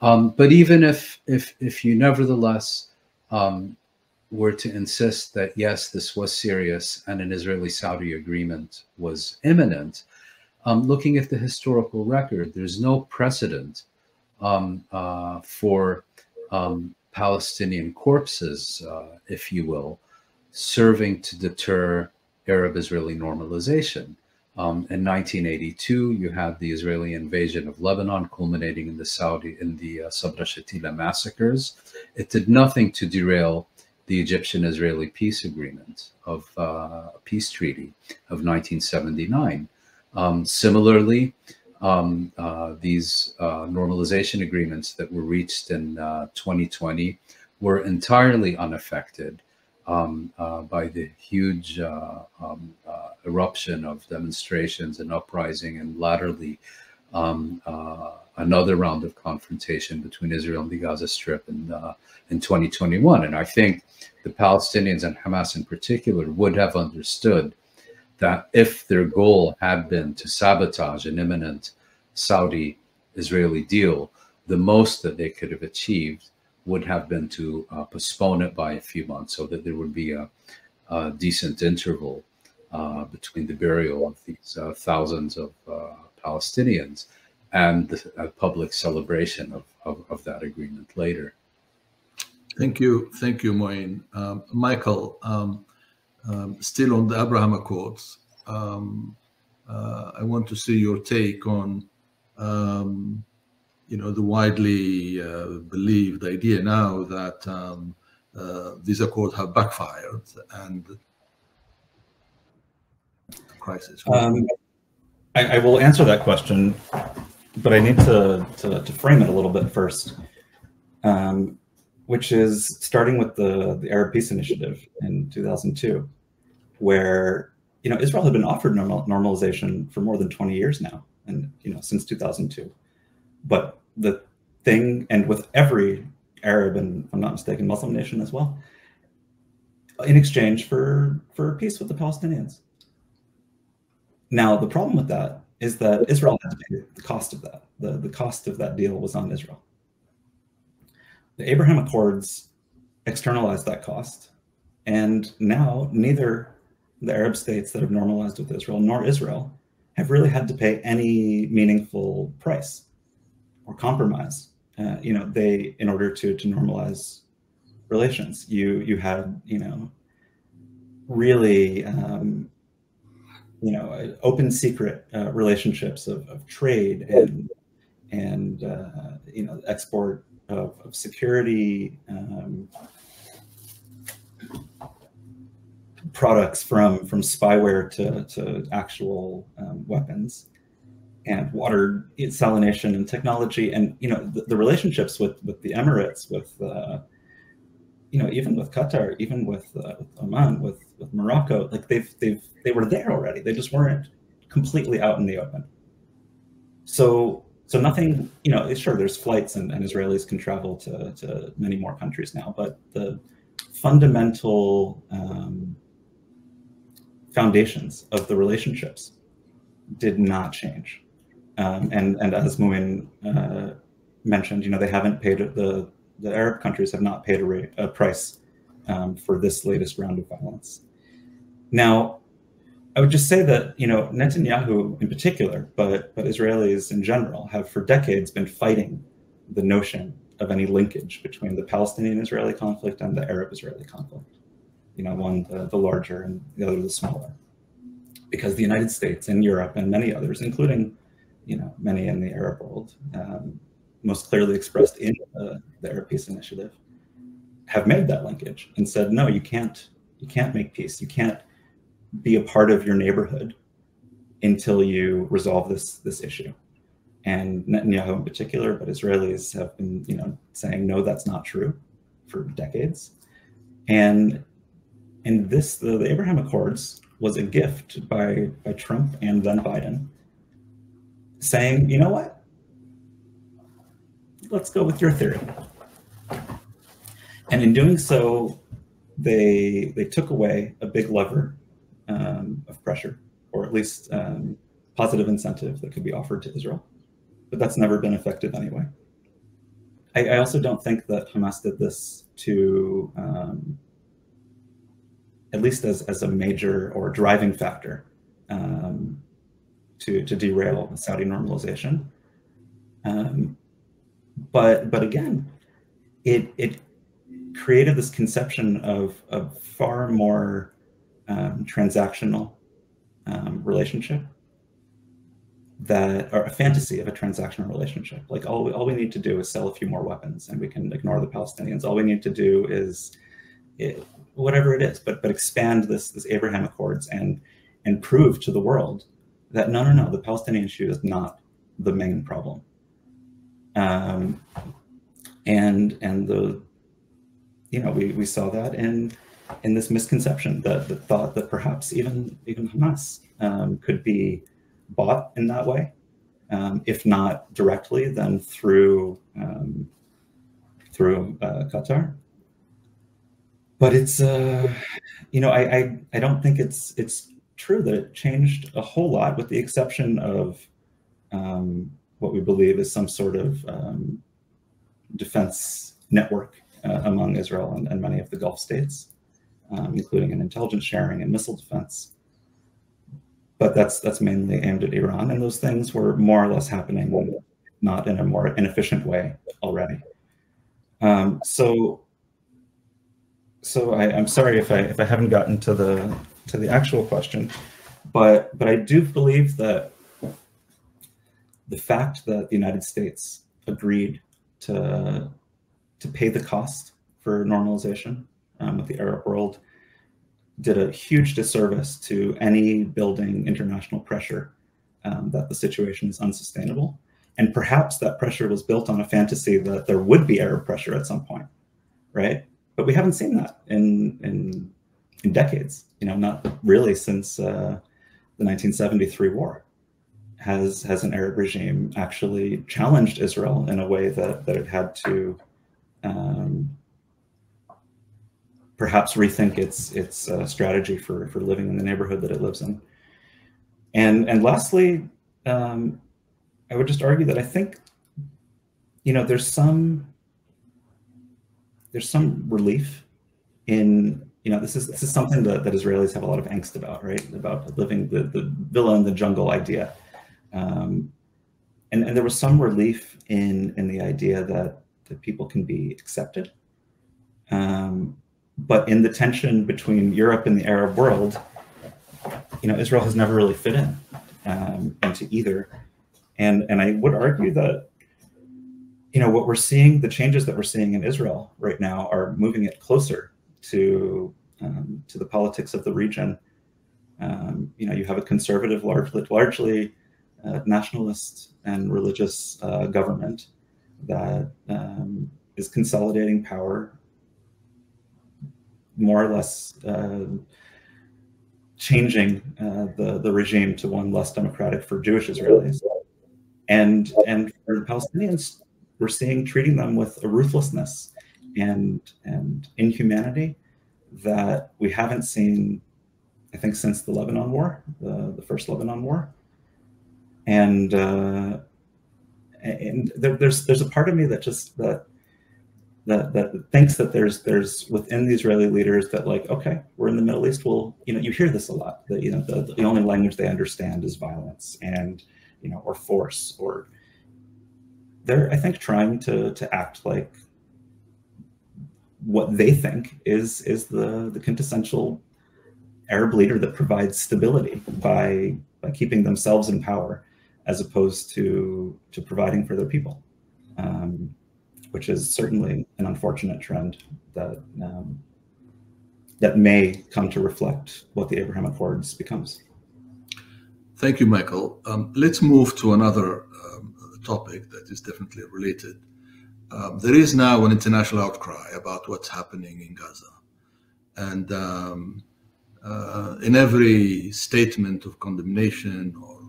Um, but even if, if, if you nevertheless um, were to insist that yes, this was serious and an Israeli-Saudi agreement was imminent, um, looking at the historical record, there's no precedent um, uh, for um, Palestinian corpses, uh, if you will, serving to deter Arab-Israeli normalization. Um, in 1982, you had the Israeli invasion of Lebanon, culminating in the Saudi in the uh, Sabra Shatila massacres. It did nothing to derail the Egyptian-Israeli peace agreement of uh, peace treaty of 1979. Um, similarly, um, uh, these uh, normalization agreements that were reached in 2020 uh, were entirely unaffected um, uh, by the huge uh, um, eruption of demonstrations and uprising, and latterly um, another round of confrontation between Israel and the Gaza Strip in, uh, in 2021. And I think the Palestinians and Hamas in particular would have understood that if their goal had been to sabotage an imminent Saudi Israeli deal, the most that they could have achieved would have been to uh, postpone it by a few months so that there would be a, a decent interval uh, between the burial of these uh, thousands of uh, Palestinians and the public celebration of, of, of, that agreement later. Thank you. Thank you, Mouin. Um, Michael, um, um, still on the Abraham Accords, um, uh, I want to see your take on um, you know, the widely uh, believed idea now that um, uh, these accords have backfired and crisis. Um, I, I, will answer that question, but I need to, to, to frame it a little bit first, um, which is starting with the, the Arab Peace Initiative in 2002, where you know Israel had been offered normal, normalization for more than 20 years now, and you know since 2002, but the thing, and with every Arab and, I'm not mistaken, Muslim nation as well, in exchange for, for peace with the Palestinians. Now, the problem with that is that Israel had to pay the cost of that. The, the cost of that deal was on Israel. The Abraham Accords externalized that cost. And now neither the Arab states that have normalized with Israel nor Israel have really had to pay any meaningful price or compromise. Uh, you know, they in order to to normalize relations, you you had you know really um, you know open secret uh, relationships of, of trade and and uh, you know export of, of security um, products from from spyware to to actual um, weapons and water salination and technology. And you know the, the relationships with with the emirates with uh, you know even with qatar even with, uh, with oman with with morocco like they've they've they were there already. They just weren't completely out in the open. So so nothing you know sure there's flights and, and israelis can travel to, to many more countries now but the fundamental um, foundations of the relationships did not change um, and and as Mouin uh, mentioned, you know, they haven't paid the the Arab countries have not paid a, rate, a price um, for this latest round of violence. Now, I would just say that you know Netanyahu in particular, but but Israelis in general, have for decades been fighting the notion of any linkage between the Palestinian-Israeli conflict and the Arab-Israeli conflict. You know, one the, the larger and the other the smaller. because the United States and Europe and many others, including you know many in the Arab world, um, most clearly expressed in the Arab Peace Initiative, have made that linkage and said, no, you can't you can't make peace. You can't be a part of your neighborhood until you resolve this this issue. And Netanyahu in particular, but Israelis have been, you know, saying no, that's not true for decades. And and this the, the Abraham Accords was a gift by by Trump and then Biden, saying, you know what? Let's go with your theory. And in doing so, they they took away a big lever um, of pressure, or at least um, positive incentive that could be offered to Israel. But that's never been effective anyway. I, I also don't think that Hamas did this to, um, at least as, as a major or driving factor um, to, to derail Saudi normalization. Um, but but again, it it created this conception of a far more um, transactional um, relationship that or a fantasy of a transactional relationship. Like all we, all we need to do is sell a few more weapons and we can ignore the palestinians. All we need to do is it, whatever it is but but expand this this abraham accords and and prove to the world that no no no the palestinian issue is not the main problem. Um, and and the you know we, we saw that in in this misconception that the thought that perhaps even even hamas um, could be bought in that way. Um, if not directly, then through um, through uh, Qatar. But it's uh, you know I, I I don't think it's it's true that it changed a whole lot, with the exception of um, what we believe is some sort of um, defense network uh, among Israel and, and, many of the Gulf states, um, including an intelligence sharing and missile defense but that's that's mainly aimed at Iran, and those things were more or less happening, not in a more inefficient way already. Um, so, so I, am sorry if I if I haven't gotten to the to the actual question, but but I do believe that the fact that the United States agreed to to pay the cost for normalization um, with the Arab world did a huge disservice to any building international pressure um, that the situation is unsustainable. And perhaps that pressure was built on a fantasy that there would be Arab pressure at some point, right? But we haven't seen that in in, in decades. You know, not really since uh, the 1973 war. Has has an Arab regime actually challenged Israel in a way that that it had to um, perhaps rethink its its uh, strategy for for living in the neighborhood that it lives in. And and lastly, um, I would just argue that I think, you know, there's some there's some relief in you know this is this is something that, that Israelis have a lot of angst about, right? About living the the villa in the jungle idea. Um, and, and there was some relief in in the idea that that people can be accepted um, but in the tension between Europe and the Arab world, you know, Israel has never really fit in um, into either. And and I would argue that, you know, what we're seeing, the changes that we're seeing in Israel right now are moving it closer to um, to the politics of the region. Um, you know, you have a conservative, largely largely uh, nationalist and religious uh, government that um, is consolidating power more or less uh, changing uh, the the regime to one less democratic for Jewish Israelis, and and for the Palestinians, we're seeing treating them with a ruthlessness and and inhumanity that we haven't seen, I think, since the Lebanon War, the the first Lebanon War, and. Uh, and there, there's there's a part of me that just that that that thinks that there's there's within the Israeli leaders that like okay we're in the Middle East well you know you hear this a lot that you know the, the only language they understand is violence and you know or force or they're I think trying to to act like what they think is is the the quintessential Arab leader that provides stability by by keeping themselves in power, as opposed to to providing for their people, um, which is certainly an unfortunate trend that um, that may come to reflect what the Abraham Accords becomes. Thank you, Michael. Um, let's move to another um, topic that is definitely related. Um, there is now an international outcry about what's happening in Gaza. And um, uh, in every statement of condemnation or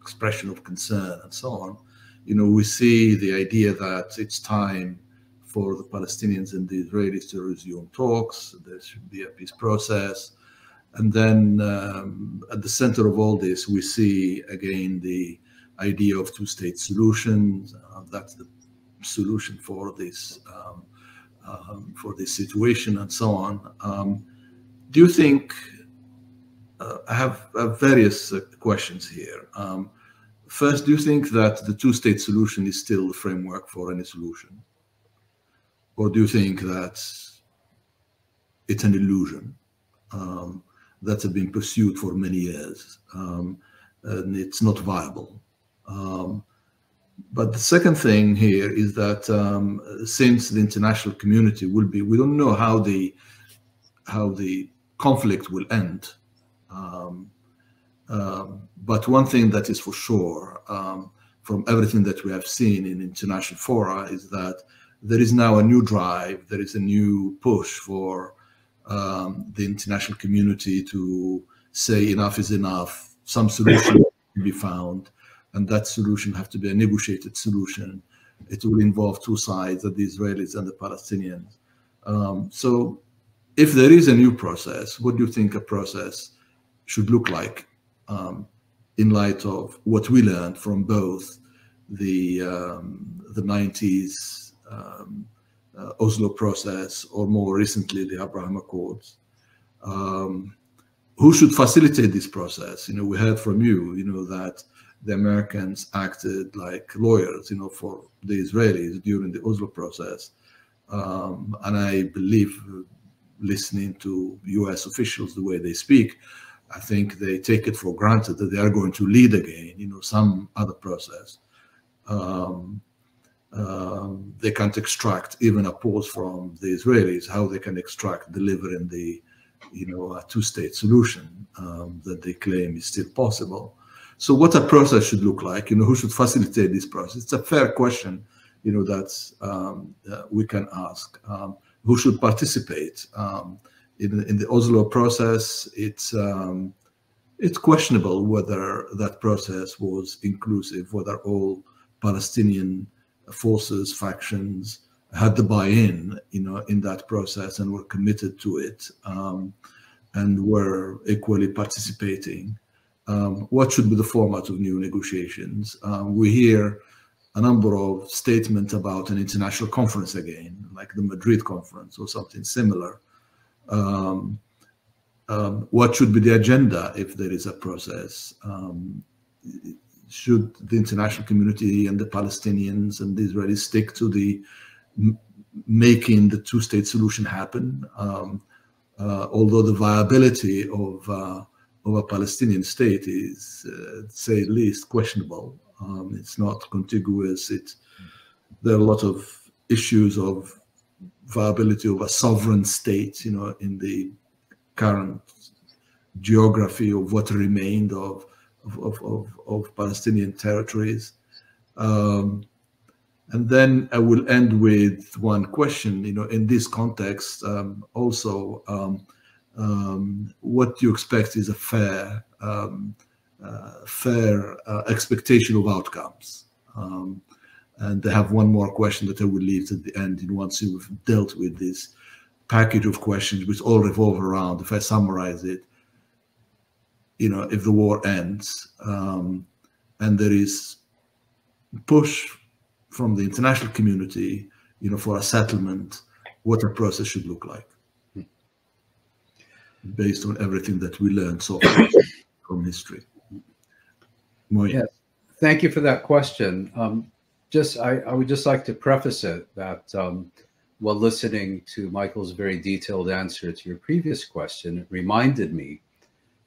expression of concern and so on, you know, we see the idea that it's time for the Palestinians and the Israelis to resume talks. There should be a peace process. And then um, at the center of all this, we see again the idea of two-state solutions. Uh, that's the solution for this um, um, for this situation and so on. Um, do you think? Uh, I have, various uh, questions here. First, do you think that the two-state solution is still the framework for any solution, or do you think that it's an illusion um, that has been pursued for many years um, and it's not viable? Um, but the second thing here is that um, since the international community will be, we don't know how the how the conflict will end. Um, um, but one thing that is for sure um, from everything that we have seen in international fora is that there is now a new drive, there is a new push for um, the international community to say enough is enough, some solution (laughs) to be found and that solution have to be a negotiated solution. It will involve two sides, the Israelis and the Palestinians. Um, so if there is a new process, what do you think a process should look like um, in light of what we learned from both the, um, the 90s um, uh, Oslo process or more recently the Abraham Accords? Um, who should facilitate this process? You know, we heard from you, you know, that the Americans acted like lawyers, you know, for the Israelis during the Oslo process. Um, and I believe, listening to U.S. officials, the way they speak, I think they take it for granted that they are going to lead again, you know, some other process. Um, um, they can't extract even a pause from the Israelis, how they can extract, delivering the, you know, a two-state solution um, that they claim is still possible. So what a process should look like, you know, who should facilitate this process? It's a fair question, you know, that um, uh, we can ask. Um, who should participate? In, in the Oslo process, it's, um, it's questionable whether that process was inclusive, whether all Palestinian forces, factions had the buy-in, you know, in that process and were committed to it um, and were equally participating um, what should be the format of new negotiations. Um, we hear a number of statements about an international conference again, like the Madrid conference or something similar. Um, um what should be the agenda if there is a process? Um, should the international community and the Palestinians and the Israelis stick to the making the two-state solution happen? Um, uh, although the viability of uh, of a Palestinian state is, uh, say at least, questionable. Um, it's not contiguous. It there are a lot of issues of viability of a sovereign state, you know, in the current geography of what remained of of, of, of Palestinian territories. Um, and then I will end with one question, you know, in this context, um, also, um, um, what you expect is a fair, um, uh, fair uh, expectation of outcomes. Um, and I have one more question that I will leave at the end. And once you've dealt with this package of questions, which all revolve around, if I summarize it, you know, if the war ends um, and there is push from the international community, you know, for a settlement, what a process should look like based on everything that we learned so far from history. Yes. Thank you for that question. Um, just I, I, would just like to preface it that um, while listening to Michael's very detailed answer to your previous question, it reminded me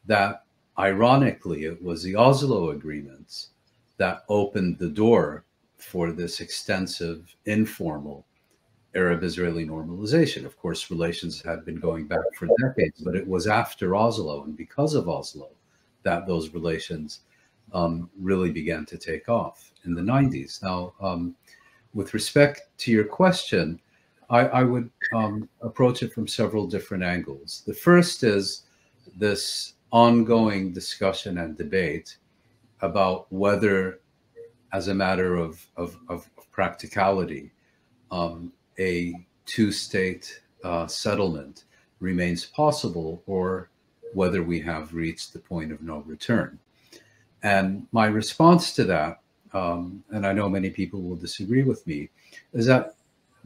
that ironically, it was the Oslo agreements that opened the door for this extensive informal Arab Israeli normalization. Of course, relations had been going back for decades, but it was after Oslo and because of Oslo that those relations um, really began to take off in the 90s. Now, um, with respect to your question, I, I would um, approach it from several different angles. The first is this ongoing discussion and debate about whether, as a matter of, of, of practicality, um, a two state uh, settlement remains possible or whether we have reached the point of no return. And my response to that, um, and I know many people will disagree with me, is that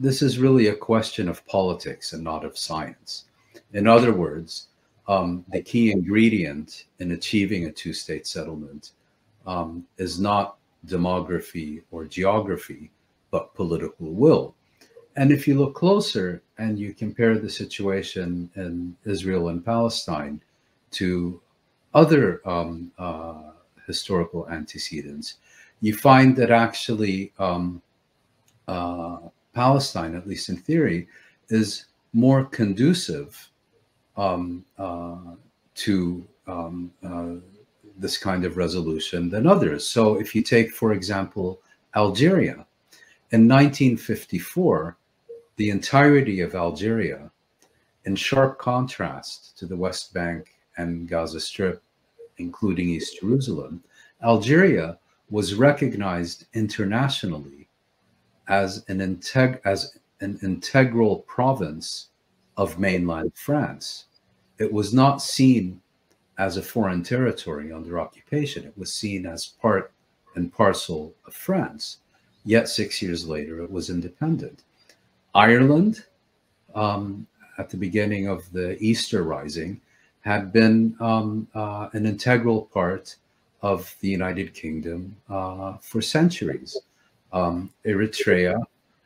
this is really a question of politics and not of science. In other words, um, the key ingredient in achieving a two state settlement um, is not demography or geography, but political will. And if you look closer and you compare the situation in Israel and Palestine to other um, uh, historical antecedents, you find that actually um, uh, Palestine, at least in theory, is more conducive um, uh, to um, uh, this kind of resolution than others. So, if you take, for example, Algeria, in 1954, the entirety of Algeria, in sharp contrast to the West Bank and Gaza Strip, including East Jerusalem, Algeria was recognized internationally as an, integ- as an integral province of mainland France. It was not seen as a foreign territory under occupation. It was seen as part and parcel of France. Yet six years later, it was independent. Ireland, um, at the beginning of the Easter Rising, had been um, uh, an integral part of the United Kingdom uh, for centuries. Um, Eritrea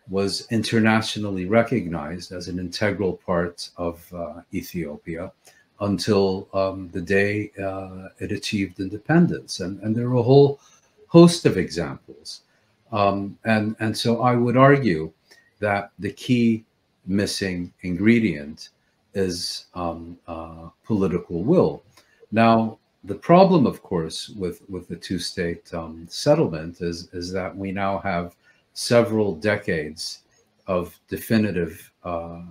was internationally recognized as an integral part of uh, Ethiopia until um, the day uh, it achieved independence. And, and there are a whole host of examples. Um, and, and so I would argue that the key missing ingredient is um, uh, political will. Now, the problem, of course, with with the two state um, settlement is is that we now have several decades of definitive uh,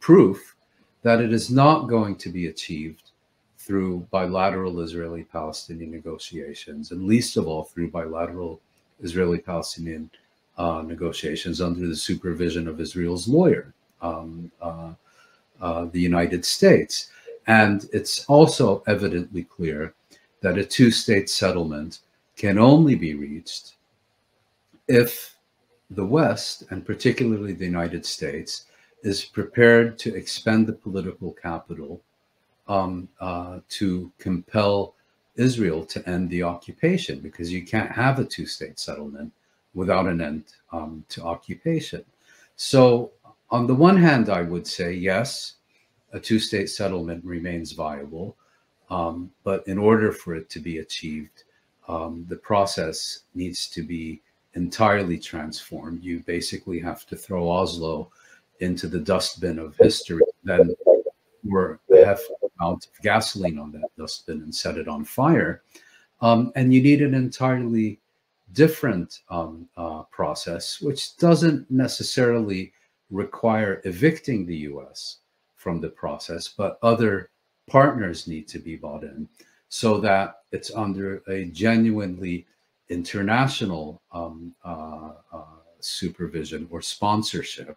proof that it is not going to be achieved through bilateral Israeli Palestinian negotiations, and least of all through bilateral Israeli Palestinian uh, negotiations under the supervision of Israel's lawyer, um, uh, uh the United States. And it's also evidently clear that a two state settlement can only be reached if the West, and particularly the United States, is prepared to expend the political capital um, uh, to compel Israel to end the occupation, because you can't have a two state settlement without an end um, to occupation. So, on the one hand, I would say yes, a two state settlement remains viable. Um, but in order for it to be achieved, um, the process needs to be entirely transformed. You basically have to throw Oslo into the dustbin of history, then pour a hefty amount of gasoline on that dustbin and set it on fire. Um, and you need an entirely different um, uh, process, which doesn't necessarily require evicting the US from the process, but other partners need to be bought in so that it's under a genuinely international um, uh, uh, supervision or sponsorship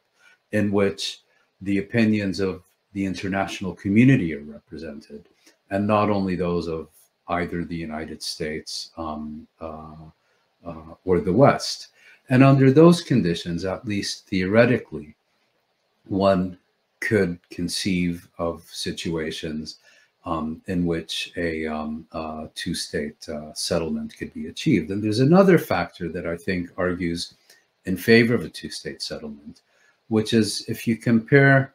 in which the opinions of the international community are represented and not only those of either the United States um, uh, uh or the West. And under those conditions, at least theoretically, one could conceive of situations um, in which a um, uh, two state uh, settlement could be achieved. And there's another factor that I think argues in favor of a two state settlement, which is if you compare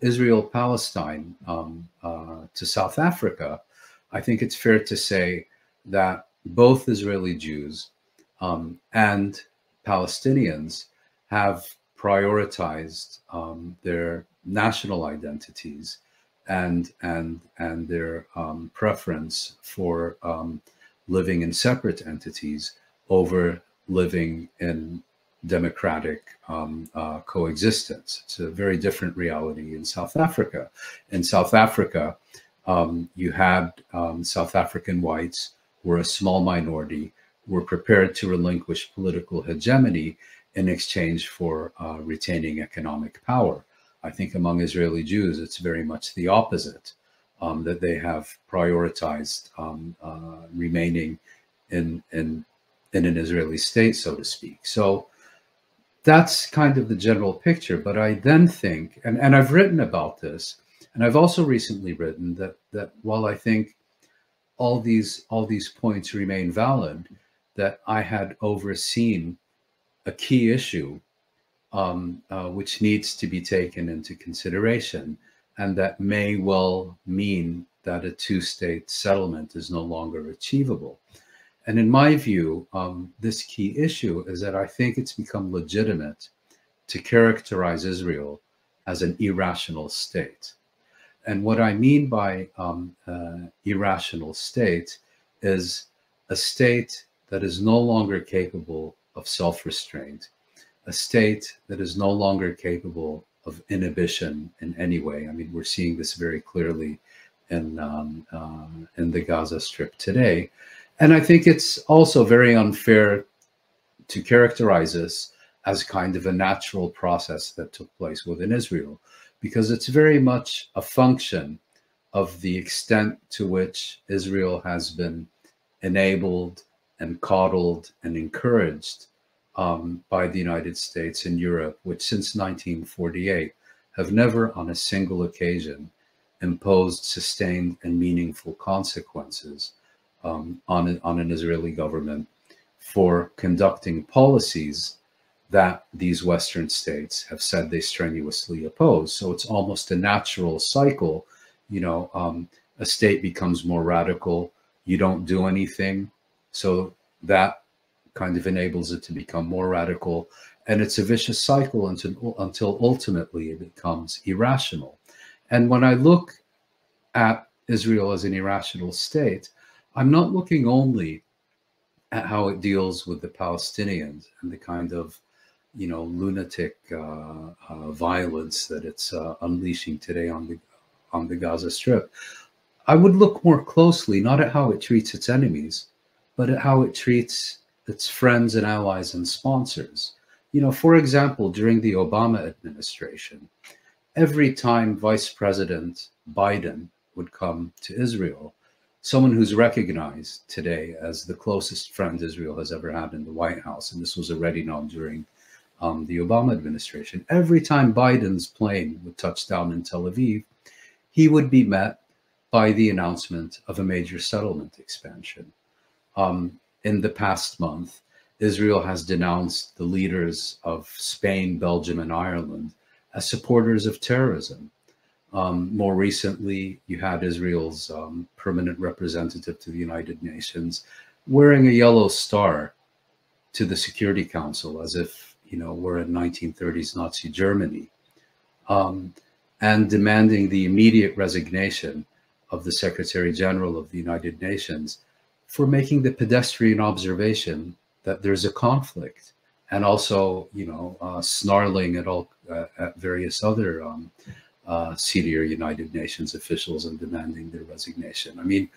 Israel Palestine um, uh, to South Africa, I think it's fair to say that both Israeli Jews um, and Palestinians have prioritized um, their national identities and and and their um, preference for um, living in separate entities over living in democratic um, uh, coexistence. It's a very different reality in South Africa. In South Africa, um, you had um, South African whites were a small minority, were prepared to relinquish political hegemony in exchange for uh, retaining economic power. I think among Israeli Jews, it's very much the opposite, um, that they have prioritized um, uh, remaining in, in, in an Israeli state, so to speak. So that's kind of the general picture. But I then think, and, and I've written about this, and I've also recently written that that while I think all these all these points remain valid, that I had overseen a key issue um, uh, which needs to be taken into consideration, and that may well mean that a two-state settlement is no longer achievable. And in my view, um, this key issue is that I think it's become legitimate to characterize Israel as an irrational state. And what I mean by um, uh, irrational state is a state that is no longer capable of self restraint, a state that is no longer capable of inhibition in any way. I mean, we're seeing this very clearly in, um, uh, in the Gaza Strip today. And I think it's also very unfair to characterize this as kind of a natural process that took place within Israel, because it's very much a function of the extent to which Israel has been enabled and coddled and encouraged um, by the United States and Europe, which since 1948 have never on a single occasion imposed sustained and meaningful consequences um, on, on an Israeli government for conducting policies that these Western states have said they strenuously oppose. So it's almost a natural cycle. You know, um, a state becomes more radical, you don't do anything. So that kind of enables it to become more radical. And it's a vicious cycle until, until ultimately it becomes irrational. And when I look at Israel as an irrational state, I'm not looking only at how it deals with the Palestinians and the kind of, you know, lunatic uh, uh, violence that it's uh, unleashing today on the on the Gaza Strip. I would look more closely not at how it treats its enemies, but how it treats its friends and allies and sponsors. You know, for example, during the Obama administration, every time Vice President Biden would come to Israel, someone who's recognized today as the closest friend Israel has ever had in the White House, and this was already known during um, the Obama administration. Every time Biden's plane would touch down in Tel Aviv, he would be met by the announcement of a major settlement expansion. Um, in the past month, Israel has denounced the leaders of Spain, Belgium, and Ireland as supporters of terrorism. Um, more recently, you had Israel's um, permanent representative to the United Nations wearing a yellow star to the Security Council as if, you know, we're in 1930s Nazi Germany, um, and demanding the immediate resignation of the Secretary General of the United Nations for making the pedestrian observation that there's a conflict and also, you know, uh, snarling at all uh, at various other um, uh, senior United Nations officials and demanding their resignation. I mean,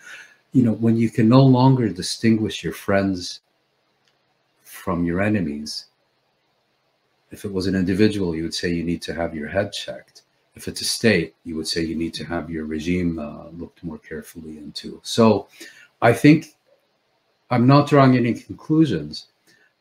you know, when you can no longer distinguish your friends from your enemies, if it was an individual, you would say you need to have your head checked. If it's a state, you would say you need to have your regime uh, looked more carefully into. So I think I'm not drawing any conclusions,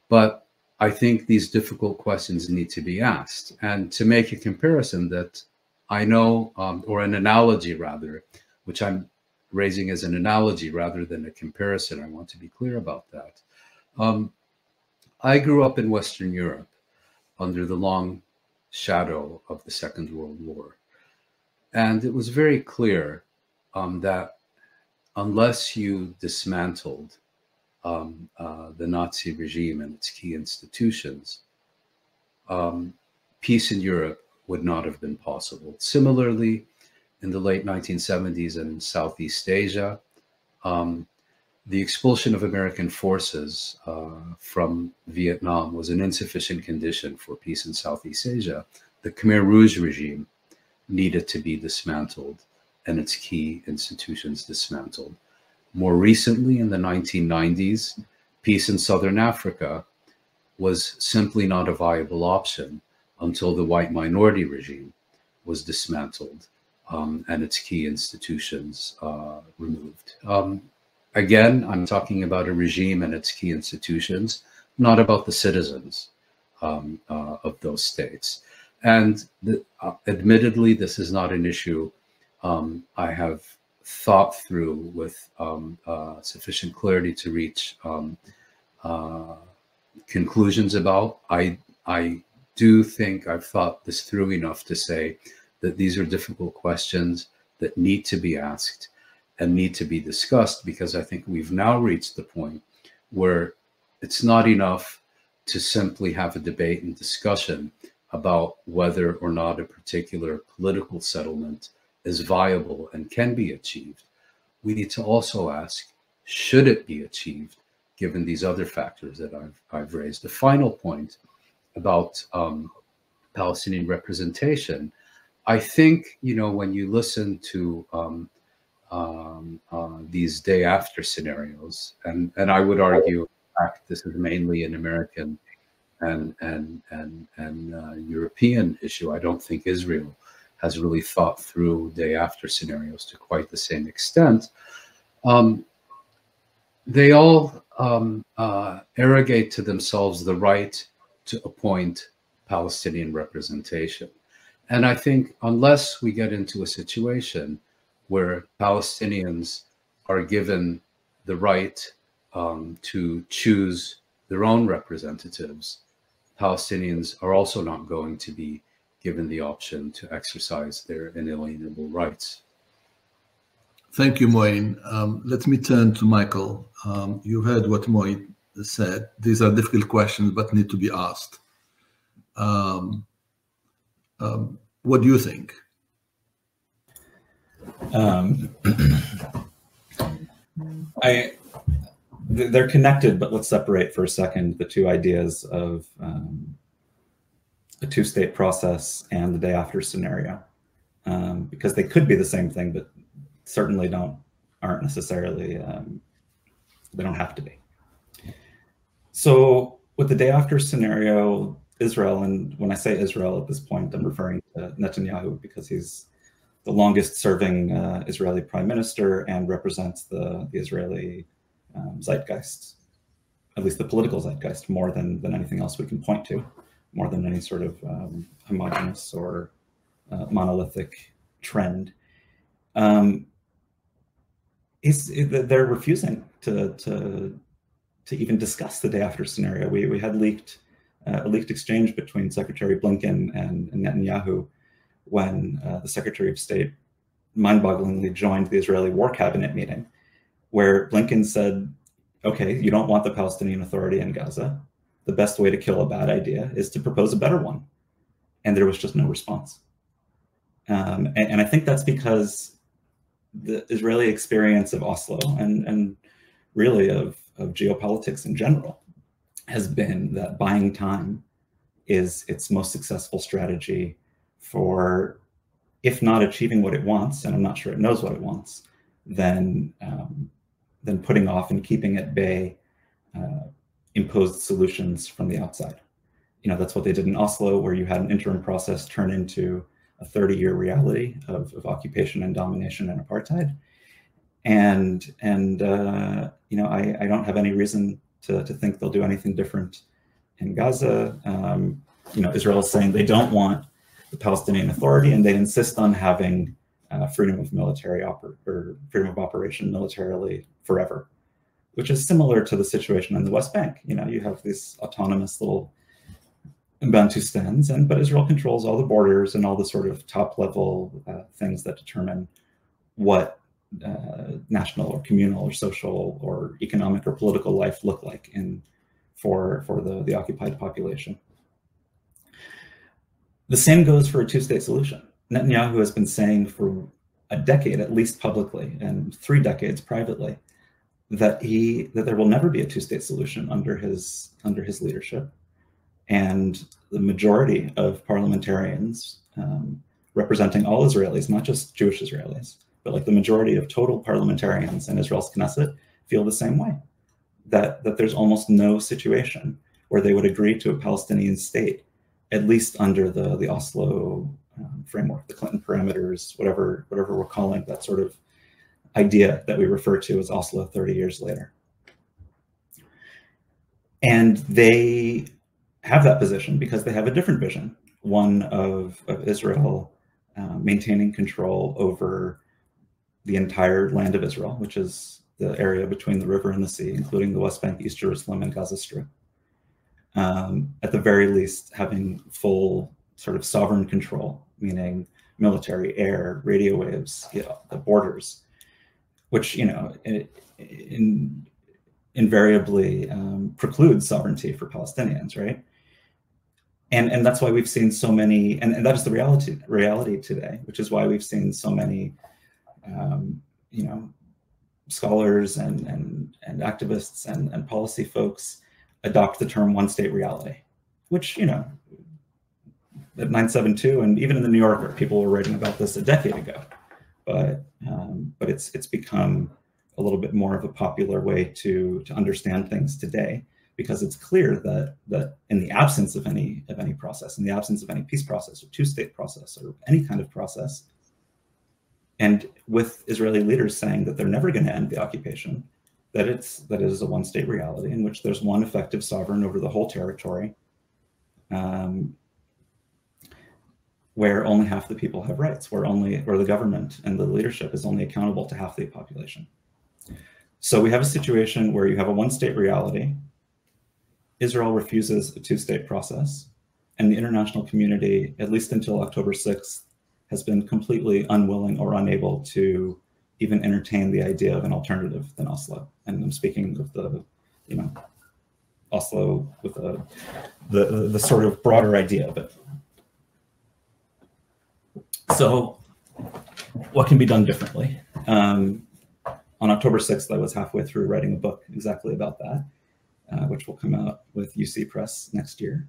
but I think these difficult questions need to be asked. And to make a comparison that I know, um, or an analogy rather, which I'm raising as an analogy rather than a comparison. I want to be clear about that. Um, I grew up in Western Europe under the long shadow of the Second World War. And it was very clear um, that unless you dismantled um, uh, the Nazi regime and its key institutions, um, peace in Europe would not have been possible. Similarly, in the late 1970s and in Southeast Asia, um, the expulsion of American forces uh, from Vietnam was an insufficient condition for peace in Southeast Asia. The Khmer Rouge regime needed to be dismantled and its key institutions dismantled. More recently, in the 1990s, peace in Southern Africa was simply not a viable option until the white minority regime was dismantled um, and its key institutions uh, removed. Um, again, I'm talking about a regime and its key institutions, not about the citizens um, uh, of those states. And the, uh, admittedly, this is not an issue um, I have thought through with um, uh, sufficient clarity to reach um, uh, conclusions about. I I do think I've thought this through enough to say that these are difficult questions that need to be asked and need to be discussed because I think we've now reached the point where it's not enough to simply have a debate and discussion about whether or not a particular political settlement is viable and can be achieved. We need to also ask, should it be achieved given these other factors that I've, I've raised? The final point about um, Palestinian representation, I think, you know, when you listen to um, um, uh, these day after scenarios, and, and I would argue, in fact, this is mainly an American and, and, and, and uh, European issue. I don't think Israel has really thought through day after scenarios to quite the same extent. Um, they all um, uh, arrogate to themselves the right to appoint Palestinian representation. And I think unless we get into a situation where Palestinians are given the right um, to choose their own representatives, Palestinians are also not going to be given the option to exercise their inalienable rights. Thank you, Mouin. Um, let me turn to Michael. Um, you heard what Mouin said. These are difficult questions, but need to be asked. Um, um what do you think? Um, (clears throat) I they're connected, but let's separate for a second the two ideas of um, a two-state process and the day after scenario, um, because they could be the same thing, but certainly don't aren't necessarily um, they don't have to be. So with the day after scenario, Israel, and when I say Israel at this point, I'm referring to Netanyahu because he's the longest serving uh, Israeli prime minister and represents the, the Israeli um, zeitgeist, at least the political zeitgeist, more than, than anything else we can point to more than any sort of um, homogenous or uh, monolithic trend. Um, is they're refusing to to to even discuss the day after scenario. We we had leaked uh, a leaked exchange between Secretary Blinken and, and Netanyahu when uh, the Secretary of State mind-bogglingly joined the Israeli War Cabinet meeting, where Blinken said, "Okay, you don't want the Palestinian Authority in Gaza the best way to kill a bad idea is to propose a better one. And there was just no response. Um, and, and, I think that's because the Israeli experience of Oslo and, and really of, of geopolitics in general has been that buying time is its most successful strategy for, if not achieving what it wants, and I'm not sure it knows what it wants, then, um, then putting off and keeping at bay uh, imposed solutions from the outside. You know, that's what they did in Oslo, where you had an interim process turn into a 30-year reality of, of occupation and domination and apartheid. And and uh, you know, I, I don't have any reason to, to think they'll do anything different in Gaza. Um, you know, Israel is saying they don't want the Palestinian Authority, and they insist on having uh, freedom of military oper- or freedom of operation militarily forever which is similar to the situation in the West Bank. You know, you have these autonomous little Bantustans, and but Israel controls all the borders and all the sort of top level uh, things that determine what uh, national or communal or social or economic or political life look like in for for the the occupied population. The same goes for a two-state solution. Netanyahu has been saying for a decade, at least publicly, and three decades privately, that he that there will never be a two-state solution under his under his leadership, and the majority of parliamentarians um, representing all Israelis, not just Jewish Israelis, but like the majority of total parliamentarians in Israel's Knesset feel the same way. That that there's almost no situation where they would agree to a Palestinian state, at least under the the Oslo um, framework, the Clinton parameters, whatever whatever we're calling that sort of idea that we refer to as Oslo 30 years later. And they have that position because they have a different vision, one of, of Israel uh, maintaining control over the entire land of Israel, which is the area between the river and the sea, including the West Bank, East Jerusalem, and Gaza Strip. Um, at the very least, having full sort of sovereign control, meaning military, air, radio waves, you know, the borders, which you know in, in, invariably um, precludes sovereignty for Palestinians, right? And and that's why we've seen so many, and, and that is the reality reality today, which is why we've seen so many um, you know, scholars and, and, and activists and, and policy folks adopt the term one state reality, which, you know, at 972 and even in the New Yorker, people were writing about this a decade ago. But um, but it's it's become a little bit more of a popular way to to understand things today because it's clear that that in the absence of any of any process, in the absence of any peace process or two-state process or any kind of process, and with Israeli leaders saying that they're never going to end the occupation, that it's that it is a one-state reality in which there's one effective sovereign over the whole territory, um, where only half the people have rights, where only where the government and the leadership is only accountable to half the population. So we have a situation where you have a one-state reality. Israel refuses a two-state process, and the international community, at least until October 6th, has been completely unwilling or unable to even entertain the idea of an alternative than Oslo. And I'm speaking of the, you know, Oslo with a, the, the sort of broader idea of it. So what can be done differently? Um, on October 6th, I was halfway through writing a book exactly about that, uh, which will come out with UC Press next year,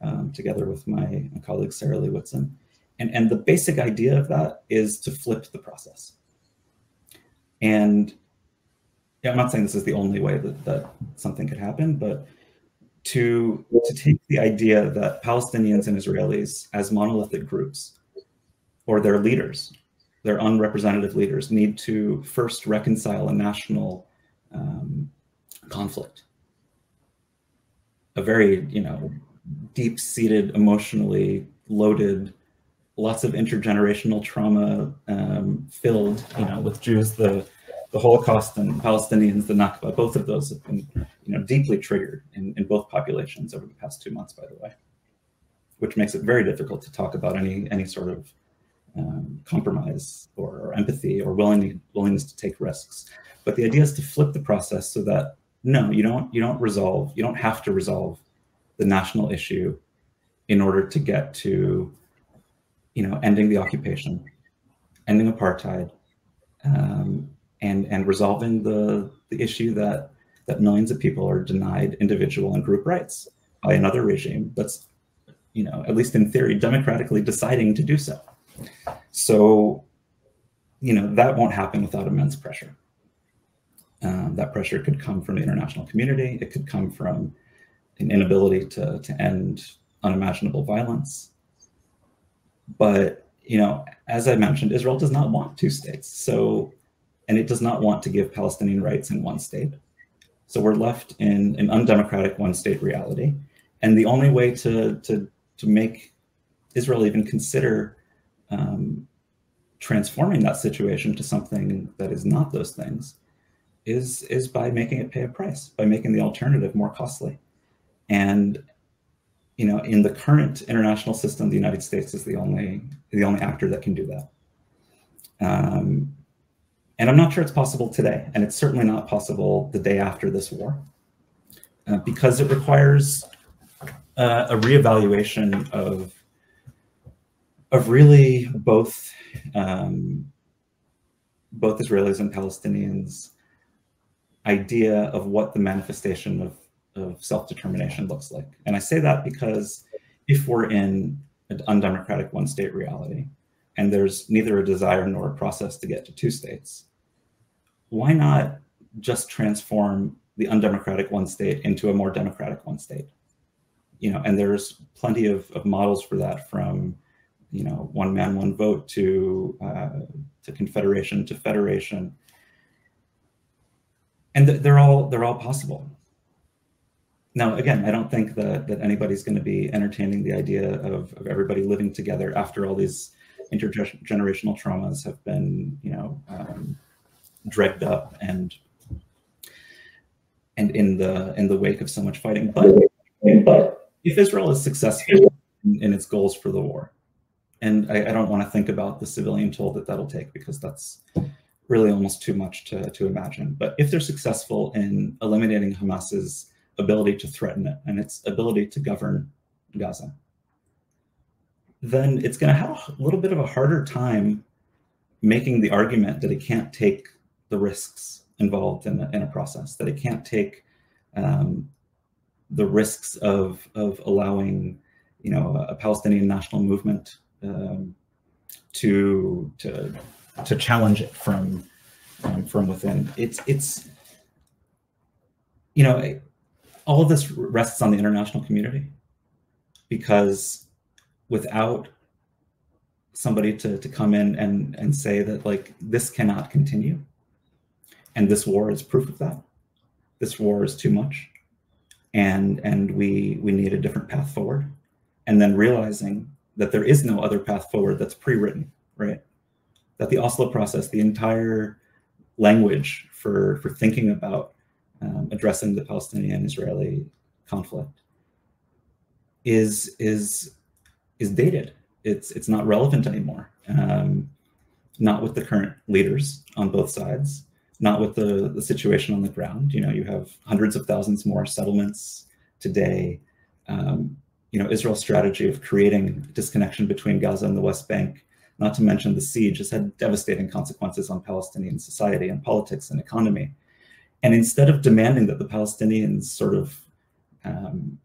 um, together with my, colleague Sarah Leah Whitson. And, and the basic idea of that is to flip the process. And yeah, I'm not saying this is the only way that, that something could happen, but to, to take the idea that Palestinians and Israelis as monolithic groups or their leaders, their unrepresentative leaders, need to first reconcile a national um, conflict. A very, you know, deep-seated, emotionally loaded lots of intergenerational trauma um, filled, you know, with Jews, the, the Holocaust and Palestinians, the Nakba, both of those have been, you know, deeply triggered in, in both populations over the past two months, by the way, which makes it very difficult to talk about any, any sort of um, compromise or, or, empathy or willing, willingness to take risks. But the idea is to flip the process so that no, you don't, you don't resolve, you don't have to resolve the national issue in order to get to you know, ending the occupation, ending apartheid, um, and and resolving the the issue that that millions of people are denied individual and group rights by another regime that's, you know, at least in theory, democratically deciding to do so. So, you know, that won't happen without immense pressure. Um, that pressure could come from the international community. It could come from an inability to, to end unimaginable violence. But you know, as I mentioned, Israel does not want two states. So, and it does not want to give Palestinian rights in one state. So we're left in an undemocratic one-state reality. And the only way to to to make Israel even consider um, transforming that situation to something that is not those things is is by making it pay a price, by making the alternative more costly. And you know, in the current international system, the United States is the only the only actor that can do that. Um, And I'm not sure it's possible today, and it's certainly not possible the day after this war, uh, because it requires uh, a reevaluation of of really both um, both Israelis and Palestinians' idea of what the manifestation of, of self-determination looks like. And I say that because if we're in an undemocratic one-state reality, and there's neither a desire nor a process to get to two states, why not just transform the undemocratic one state into a more democratic one state? You know, and there's plenty of, of models for that from, you know, one man, one vote to uh, to confederation to federation, and th they're all they're all possible. Now, again, I don't think that that anybody's going to be entertaining the idea of, of everybody living together after all these intergenerational traumas have been, you know, um, dragged up and and in the in the wake of so much fighting. But, if Israel is successful in, in, its goals for the war, and I, I don't want to think about the civilian toll that that'll take because that's really almost too much to, to imagine. But if they're successful in eliminating Hamas's ability to threaten it and its ability to govern Gaza, then it's going to have a little bit of a harder time making the argument that it can't take the risks involved in a, in a process, that it can't take um, the risks of, of allowing, you know, a Palestinian national movement um, to, to, to challenge it from, um, from within. It's, it's, you know, all of this rests on the international community because without somebody to, to come in and, and say that like this cannot continue and this war is proof of that. This war is too much, and and we we need a different path forward. And then realizing that there is no other path forward that's pre-written, right? That the Oslo process, the entire language for for thinking about um, addressing the Palestinian-Israeli conflict is is is dated. It's it's not relevant anymore. Um, not with the current leaders on both sides, not with the, the situation on the ground. You know, you have hundreds of thousands more settlements today. Um, you know, Israel's strategy of creating disconnection between Gaza and the West Bank, not to mention the siege, has had devastating consequences on Palestinian society and politics and economy. And instead of demanding that the Palestinians sort of, um,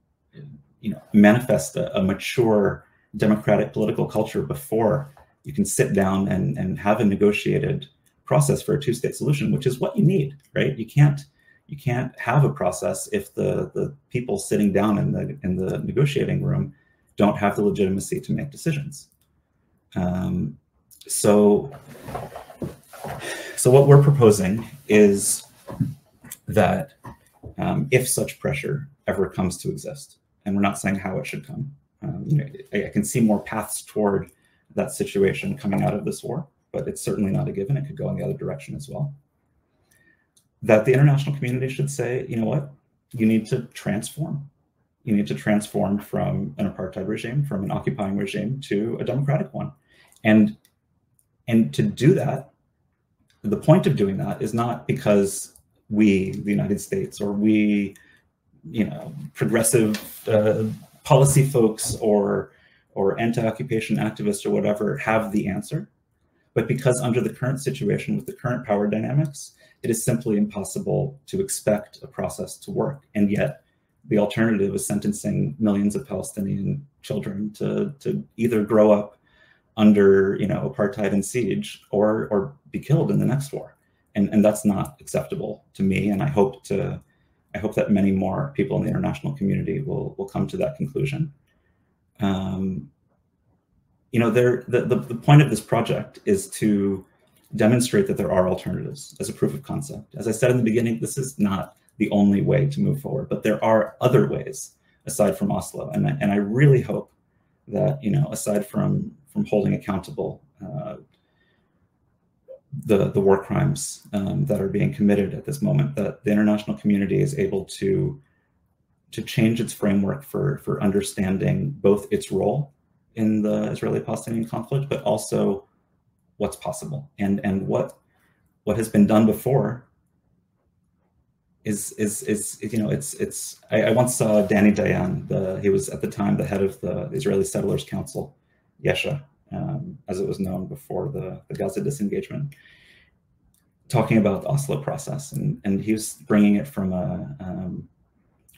you know, manifest a, a mature democratic political culture before you can sit down and, and have a negotiated process for a two-state solution, which is what you need, right? You can't you can't have a process if the the people sitting down in the in the negotiating room don't have the legitimacy to make decisions. Um, so so what we're proposing is that um, if such pressure ever comes to exist, and we're not saying how it should come, um, you know, I, I can see more paths toward that situation coming out of this war but it's certainly not a given. It could go in the other direction as well. That the international community should say, you know what, you need to transform. You need to transform from an apartheid regime, from an occupying regime to a democratic one. And, and to do that, the point of doing that is not because we, the United States, or we, you know, progressive uh, policy folks or or anti-occupation activists or whatever have the answer but because under the current situation with the current power dynamics, it is simply impossible to expect a process to work. And yet the alternative is sentencing millions of Palestinian children to, to either grow up under you know apartheid and siege or or be killed in the next war. And, and that's not acceptable to me. And I hope to I hope that many more people in the international community will will come to that conclusion. Um, you know, there the, the, the point of this project is to demonstrate that there are alternatives as a proof of concept. As I said in the beginning, this is not the only way to move forward, but there are other ways aside from Oslo. And I, and I really hope that, you know, aside from from holding accountable uh, the the war crimes um, that are being committed at this moment, that the international community is able to to change its framework for for understanding both its role in the Israeli-Palestinian conflict, but also what's possible. And and what what has been done before is is is you know it's it's I, I once saw Danny Dayan the he was at the time the head of the Israeli Settlers Council Yesha um, as it was known before the, the Gaza disengagement talking about the Oslo process. And and he was bringing it from a um,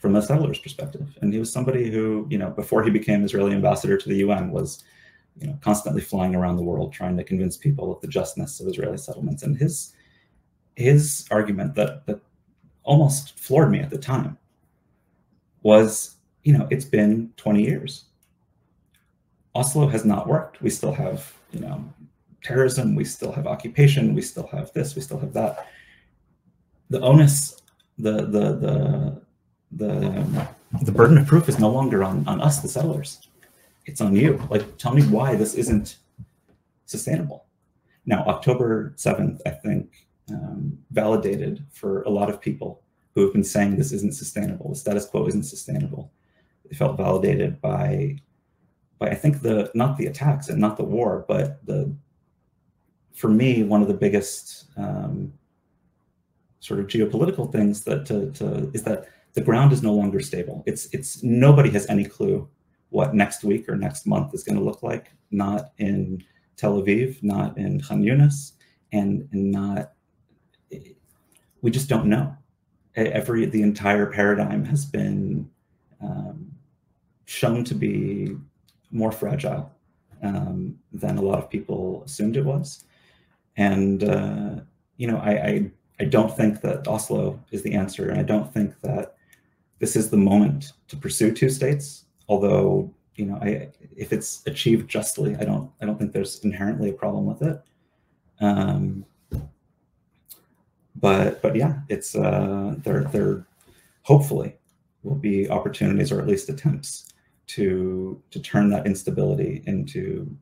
from a settler's perspective. And he was somebody who you know before he became Israeli ambassador to the UN was you know constantly flying around the world trying to convince people of the justness of Israeli settlements and his his argument that that almost floored me at the time was, you know, it's been 20 years. Oslo has not worked. We still have, you know, terrorism, we still have occupation, we still have this, we still have that. The onus, the the the the the burden of proof is no longer on on us, the settlers. It's on you. Like, tell me why this isn't sustainable. Now, October 7th, I think, um, validated for a lot of people who have been saying this isn't sustainable, the status quo isn't sustainable. They felt validated by, by I think the not the attacks and not the war, but the, for me, one of the biggest um, sort of geopolitical things that to, to, is that the ground is no longer stable. It's it's nobody has any clue what next week or next month is going to look like. Not in Tel Aviv, not in Khan Yunis, and, and not we just don't know. Every the entire paradigm has been um, shown to be more fragile um, than a lot of people assumed it was, and uh, you know I, I I don't think that Oslo is the answer, and I don't think that this is the moment to pursue two states. Although you know, I, if it's achieved justly, I don't I don't think there's inherently a problem with it. Um, but but yeah, it's uh, there there hopefully will be opportunities or at least attempts to to turn that instability into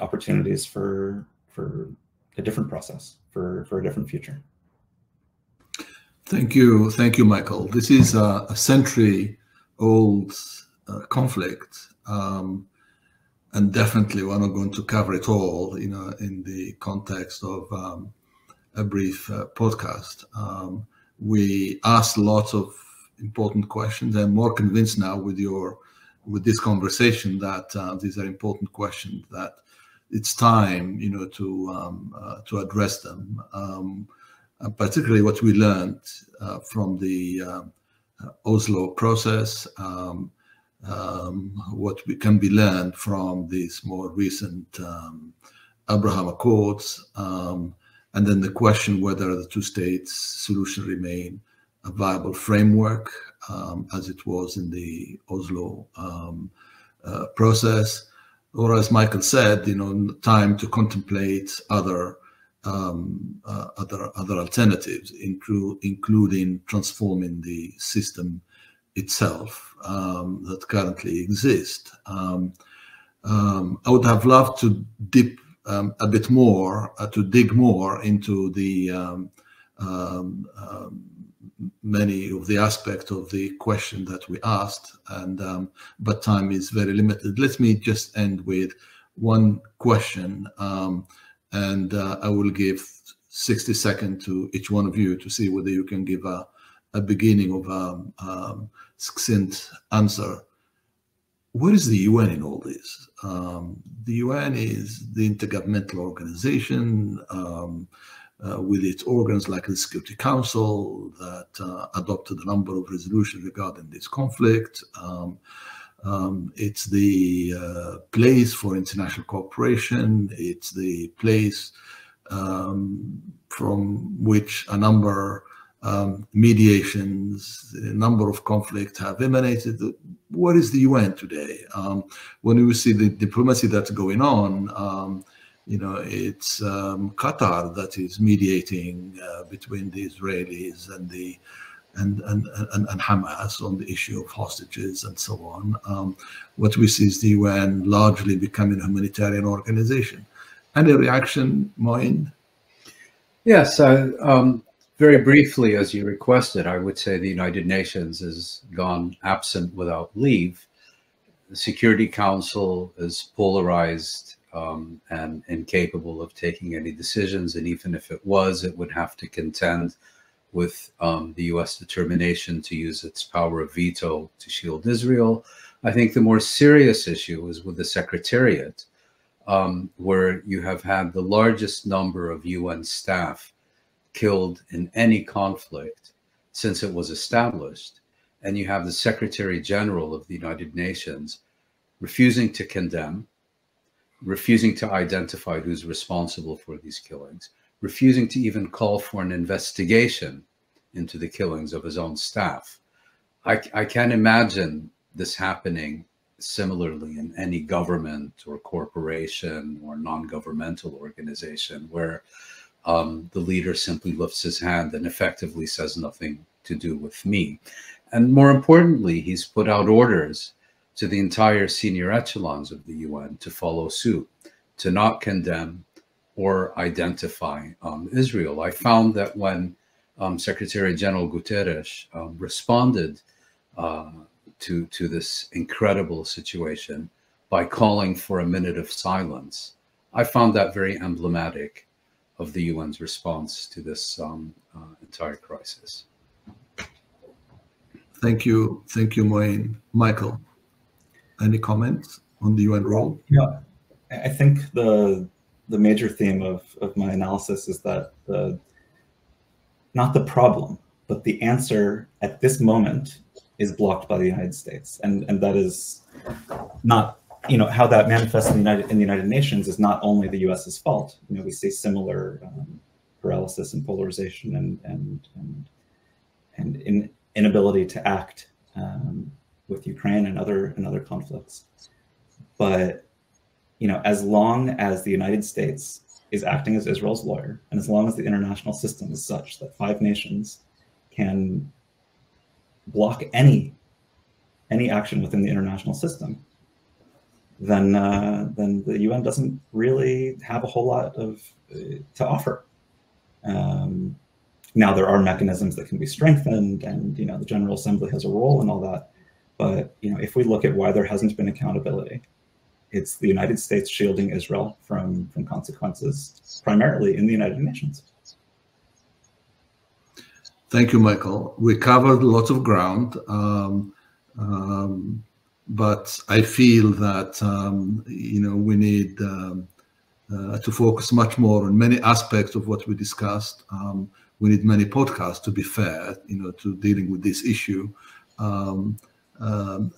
opportunities for for a different process for for a different future. Thank you, thank you, Michael. This is a, a century-old uh, conflict, um, and definitely we're not going to cover it all, you know, in the context of um, a brief uh, podcast. Um, we asked lots of important questions. I'm more convinced now with your with this conversation that uh, these are important questions that it's time, you know, to um, uh, to address them. Um, particularly what we learned uh, from the um, Oslo process, um, um, what we can be learned from these more recent Abraham Accords, um, and then the question whether the two states solution remain a viable framework um, as it was in the Oslo um, uh, process, or as Michael said, you know, time to contemplate other um, uh, other other alternatives, inclu including transforming the system itself um, that currently exists. Um, um, I would have loved to dip um, a bit more uh, to dig more into the um, um, um many of the aspects of the question that we asked, and um, but time is very limited. Let me just end with one question, um, and uh, I will give 60 seconds to each one of you to see whether you can give a, a beginning of a succinct answer where is the UN in all this? Um, the UN is the intergovernmental organization um, uh, with its organs like the Security Council that uh, adopted a number of resolutions regarding this conflict. Um, um it's the uh, place for international cooperation. It's the place um, from which a number um, mediations, a number of conflicts have emanated. What is the UN today? Um, when we see the diplomacy that's going on, um, you know, it's um, Qatar that is mediating uh, between the Israelis and the and, and, and, and, Hamas on the issue of hostages and so on. Um, what we see is the UN largely becoming a humanitarian organization. Any reaction, Mouin? Yes, um, very briefly, as you requested, I would say the United Nations has gone absent without leave. The Security Council is polarized um, and incapable of taking any decisions. And even if it was, it would have to contend with um, the US determination to use its power of veto to shield Israel. I think the more serious issue is with the Secretariat, um, where you have had the largest number of UN staff killed in any conflict since it was established. And you have the Secretary General of the United Nations refusing to condemn, refusing to identify who's responsible for these killings, refusing to even call for an investigation into the killings of his own staff. I, I can't imagine this happening similarly in any government or corporation or non-governmental organization where um, the leader simply lifts his hand and effectively says nothing to do with me. And more importantly, he's put out orders to the entire senior echelons of the UN to follow suit, to not condemn or identify um, Israel. I found that when um, Secretary General Guterres um, responded uh, to, to this incredible situation by calling for a minute of silence, I found that very emblematic of the UN's response to this um, uh, entire crisis. Thank you. Thank you, Mouin. Michael, any comments on the UN role? Yeah, I think the the major theme of, of my analysis is that the not the problem, but the answer at this moment is blocked by the United States. And, and that is not, you know, how that manifests in the United, in the United Nations is not only the US's fault. You know, we see similar um, paralysis and polarization and, and, and, and in, inability to act um, with Ukraine and other, and other conflicts. But, you know, as long as the United States is acting as Israel's lawyer, and as long as the international system is such that five nations can block any any action within the international system, then uh, then the UN doesn't really have a whole lot of uh, to offer. Um, now there are mechanisms that can be strengthened, and you know the General Assembly has a role in all that. But you know if we look at why there hasn't been accountability, it's the United States shielding Israel from from consequences, primarily in the United Nations. Thank you, Michael. We covered lots of ground, um, um, but I feel that um, you know we need um, uh, to focus much more on many aspects of what we discussed. Um, we need many podcasts to be fair, you know, to dealing with this issue. Um,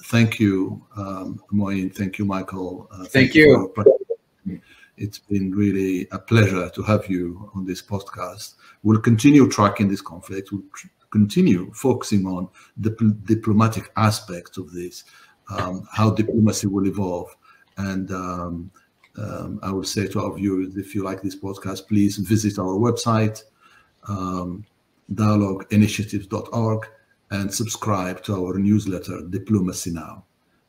thank you, um, Mouin. Thank you, Michael. Uh, thank, thank, you. you it's been really a pleasure to have you on this podcast. We'll continue tracking this conflict. We'll continue focusing on the diplomatic aspects of this, um, how diplomacy will evolve. And um, um, I will say to our viewers, if you like this podcast, please visit our website, um, dialogueinitiatives.org, and subscribe to our newsletter, Diplomacy Now.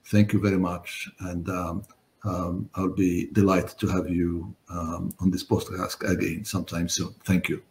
Thank you very much. And um, um, I'll be delighted to have you on this podcast again sometime soon. Thank you.